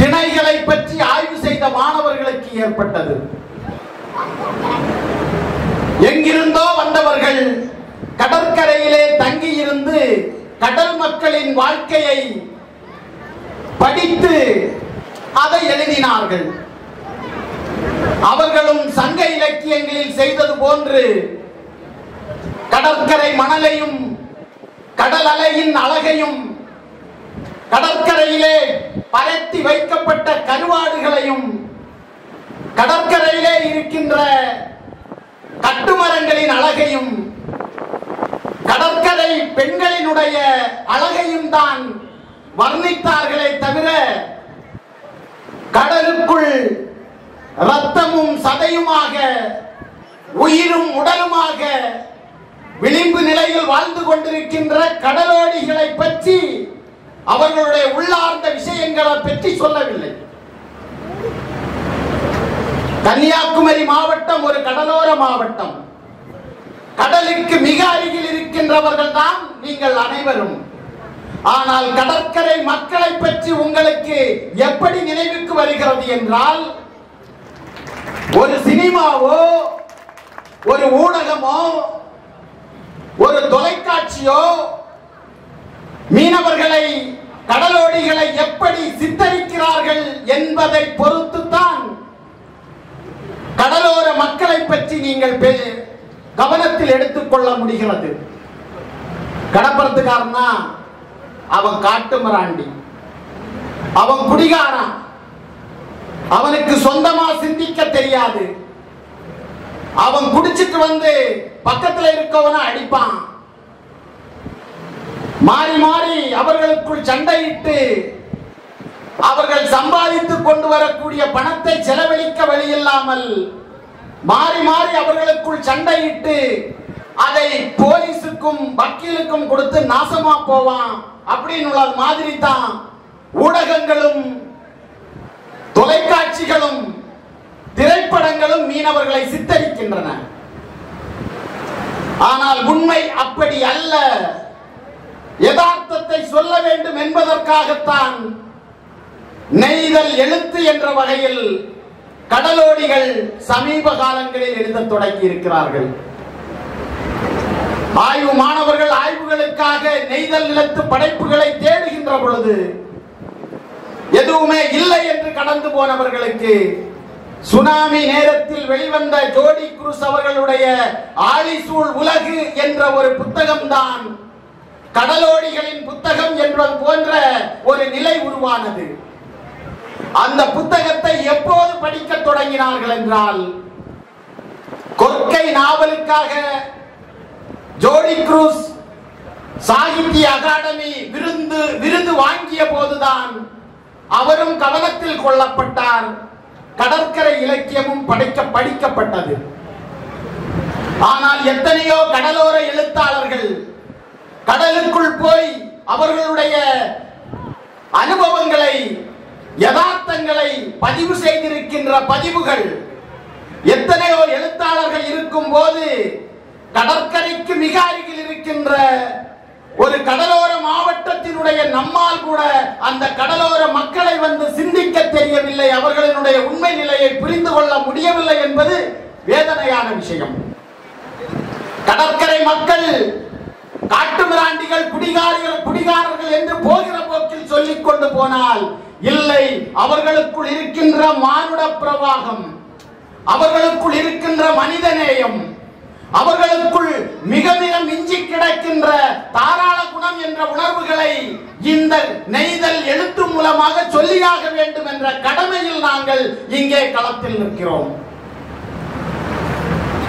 திணைகளை பற்றி ஆய்வு செய்த மாணவர்களுக்கு ஏற்பட்டது. எங்கிருந்தோ வந்தவர்கள் கடற்கரையிலே தங்கியிருந்து கடல் மக்களின் வாழ்க்கையை படித்து அதை எழுதினார்கள். அவர்களும் சங்க இலக்கியங்களில் செய்தது போன்று கடற்கரை மணலையும் கடல் அலையின் அழகையும் கடற்கரையிலே பரத்தி வைக்கப்பட்ட கருவாடுகளையும் கடற்கரையிலே இருக்கின்ற கட்டுமரங்களின் அழகையும் கடற்கரை பெண்களினுடைய அழகையும் தான் வர்ணித்தார்களே தவிர கடலுக்குள் ரத்தமும் சதையுமாக உயிரும் உடலுமாக விளிம்பு நிலையில் வாழ்ந்து கொண்டிருக்கின்ற கடலோடிகளை பற்றி அவர்களுடைய உள்ளார்ந்த விஷயங்களை பற்றி சொல்லவில்லை. கன்னியாகுமரி மாவட்டம் ஒரு கடலோர மாவட்டம். கடலுக்கு மிக அருகில் இருக்கின்றவர்கள் தான் நீங்கள் அனைவரும். ஆனால் கடற்கரை மக்களை பற்றி உங்களுக்கு எப்படி நினைவுக்கு வருகிறது என்றால் ஒரு சினிமாவோ ஒரு ஊடகமோ ஒரு தொலைக்காட்சியோ மீனவர்களை கடலோடிகளை எப்படி சித்தரிக்கிறார்கள் என்பதை பொறுத்துத்தான் கடலோர மக்களை பற்றி நீங்கள் கவனத்தில் எடுத்துக்கொள்ள முடிகிறது. கடப்புறத்துக்காரனா அவன் காட்டு மிராண்டி அவன் குடிகாரன். அவனுக்கு சொந்தமா சிந்திக்க தெரியாது. அவன் குடிச்சிட்டு வந்து பக்கத்துல இருக்கவன அடிப்பான். மாறி மாறி அவர்களுக்குள் சண்டையிட்டு அவர்கள் சம்பாதித்துக் கொண்டு வரக்கூடிய பணத்தை செலவழிக்க வழியில்லாமல் மாறி மாறி அவர்களுக்குள் சண்டையிட்டு அதை போலீஸுக்கும் வக்கீலுக்கும் கொடுத்து நாசமா போவான். அப்படின்னு உள்ள மாதிரி தான் ஊடகங்களும் தொலைக்காட்சிகளும் திரைப்படங்களும் மீனவர்களை சித்தரிக்கின்றன. ஆனால் உண்மை அப்படி அல்ல. யதார்த்தத்தை சொல்ல வேண்டும் என்பதற்காகத்தான் நெய்தல் எழுத்து என்ற வகையில் கடலோடிகள் சமீப காலங்களில் எழுதத் தொடங்கி இருக்கிறார்கள் ஆய்வு மாணவர்கள் ஆய்வுகளுக்காக நெய்தல் நிலத்து படைப்புகளை தேடுகின்ற பொழுது எதுவுமே இல்லை என்று கடந்து போனவர்களுக்கு சுனாமி நேரத்தில் வெளிவந்த ஜோடி குருஸ் அவர்களுடைய ஆலிசூழ் உலகு என்ற ஒரு புத்தகம்தான். கடலோடிகளின் புத்தகம் என்பது போன்ற ஒரு நிலை உருவானது. அந்த புத்தகத்தை எப்போது படிக்க தொடங்கினார்கள் என்றால் கொற்கை நாவலுக்காக ஜோடி குரூஸ் சாகித்ய அகாடமி விருந்து விருது வாங்கிய போதுதான் அவரும் கவனத்தில் கொள்ளப்பட்டார் கடற்கரை இலக்கியமும் படிக்க படிக்கப்பட்டது. ஆனால் எத்தனையோ கடலோர எழுத்தாளர்கள் கடலுக்குள் போய் அவர்களுடைய அனுபவங்களை யதார்த்தங்களை பதிவு செய்திருக்கின்ற பதிவுகள் எத்தனையோ எழுத்தாளர்கள் இருக்கும் போது கடற்கரைக்கு மிக அருகில் இருக்கின்ற ஒரு கடலோர மாவட்டத்தினுடைய நம்மால் கூட அந்த கடலோர மக்களை வந்து சிந்திக்க தெரியவில்லை. அவர்களினுடைய உண்மை நிலையை புரிந்து கொள்ள முடியவில்லை என்பது வேதனையான விஷயம். கடற்கரை மக்கள் காட்டுமிராண்டிகள் குடிகாரிகள் குடிகாரர்கள் என்று போகிற போக்கில் சொல்லிக் கொண்டு போனால் இல்லை அவர்களுக்குள் இருக்கின்ற மானுட பிரவாகம் அவர்களுக்குள் இருக்கின்ற மனிதநேயம் அவர்களுக்குள் மிக மிக மிஞ்சி கிடக்கின்ற தாராள குணம் என்ற உணர்வுகளை இந்த நெய்தல் எழுத்து மூலமாக சொல்லியாக வேண்டும் என்ற கடமையில் நாங்கள் இங்கே களத்தில் நிற்கிறோம்.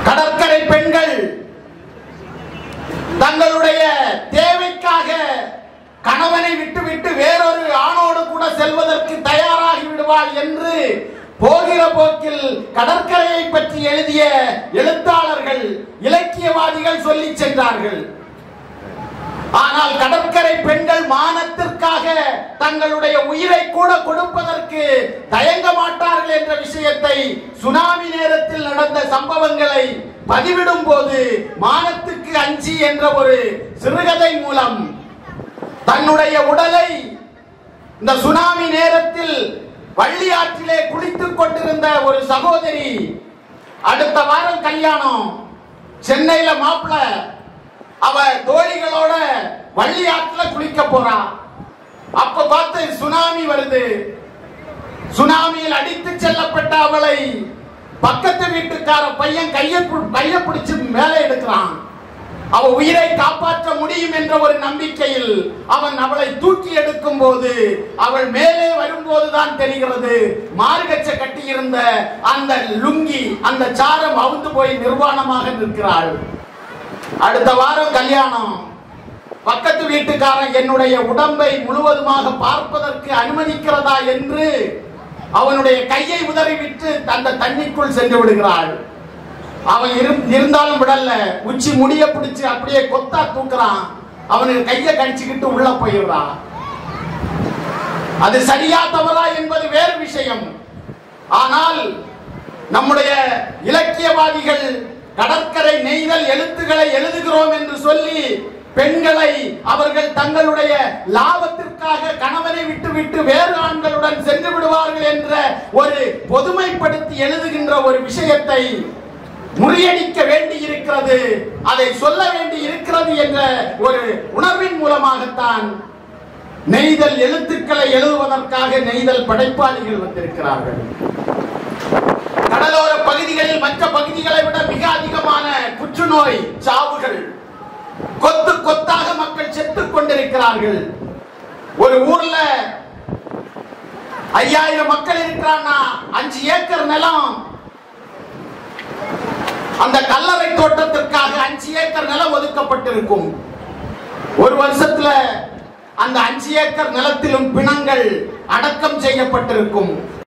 கடற்கரை பெண்கள் தங்களுடைய தேவைக்காக கணவனை விட்டுவிட்டு வேறொரு ஆணோடு கூட செல்வதற்கு தயாராகி விடுவாள் என்று போகிற போக்கில் கடற்கரையை பற்றி எழுதிய எழுத்தாளர்கள் இலக்கியவாதிகள் சொல்லி சென்றார்கள். ஆனால் கடற்கரை பெண்கள் மானத்திற்காக தங்களுடைய உயிரை கூட கொடுப்பதற்கு தயங்க மாட்டார்கள் என்ற விஷயத்தை சுனாமி நேரத்தில் நடந்த சம்பவங்களை பதிவிடும் போது மானத்துக்கு அஞ்சி என்ற ஒரு சிறுகதை மூலம் தன்னுடைய உடலை இந்த சுனாமி நேரத்தில் வள்ளி ஆற்றிலே குளித்துக் கொண்டிருந்த ஒரு சகோதரி அடுத்த வாரம் கல்யாணம். சென்னையில மாப்பிள. அவ தோழிகளோட வள்ளி ஆற்றுல குளிக்க போறா. அப்ப பார்த்து சுனாமி வருது. சுனாமியில் அடித்து செல்லப்பட்ட அவளை பக்கத்து வீட்டுக்கார பையன் கையை பு- கையை பிடிச்சு மேலே எடுக்கிறான். அவள் உயிரை காப்பாற்ற முடியும் என்ற ஒரு நம்பிக்கையில் அவன் அவளை தூக்கி எடுக்கும் போது அவள் மேலே வரும்போதுதான் தெரிகிறது. மார்கச்ச கட்டியிருந்த அந்த லுங்கி அந்த சாரம் அவுந்து போய் நிர்வாணமாக நிற்கிறாள். அடுத்த வாரம் கல்யாணம். பக்கத்து வீட்டுக்காரன் என்னுடைய உடம்பை முழுவதுமாக பார்ப்பதற்கு அனுமதிக்கிறதா என்று அவனுடைய கையை உதறிவிட்டு அந்த தண்ணிக்குள் சென்று விடுகிறாள். அவன் இரு- இருந்தாலும் விடல. உச்சி முடிய பிடிச்சு அப்படியே கொத்தா தூக்குறான். அவனுக்கு கையை கடிச்சுக்கிட்டு உள்ள போயிடுறான். அது சரியா தவறா என்பது வேறு விஷயம். ஆனால் நம்முடைய இலக்கியவாதிகள் கடற்கரை நெய்தல் எழுத்துக்களை எழுதுகிறோம் என்று சொல்லி பெண்களை அவர்கள் தங்களுடைய லாபத்திற்காக கணவனை விட்டுவிட்டு வேறு ஆண்களுடன் சென்று விடுவார்கள் என்ற ஒரு பொதுமைப்படுத்தி எழுதுகின்ற ஒரு விஷயத்தை முறியடிக்க வேண்டி இருக்கிறது அதை சொல்ல வேண்டி இருக்கிறது என்ற ஒரு உணர்வின் மூலமாகத்தான் நெய்தல் எழுத்துக்களை எழுதுவதற்காக நெய்தல் படைப்பாளிகள் வந்திருக்கிறார்கள். கடலோர பகுதிகளில் மற்ற பகுதிகளை விட மிக அதிகமான புற்றுநோய் சாவுகள் கொத்து கொத்தாக மக்கள் செத்துக் கொண்டிருக்கிறார்கள். ஒரு ஊர்ல ஐயாயிரம் மக்கள் இருக்கிறான்னா அஞ்சு ஏக்கர் நிலம் அந்த கல்லறை தோட்டத்திற்காக அஞ்சு ஏக்கர் நிலம் ஒதுக்கப்பட்டிருக்கும். ஒரு வருஷத்துல அந்த அஞ்சு ஏக்கர் நிலத்திலும் பிணங்கள் அடக்கம் செய்யப்பட்டிருக்கும்.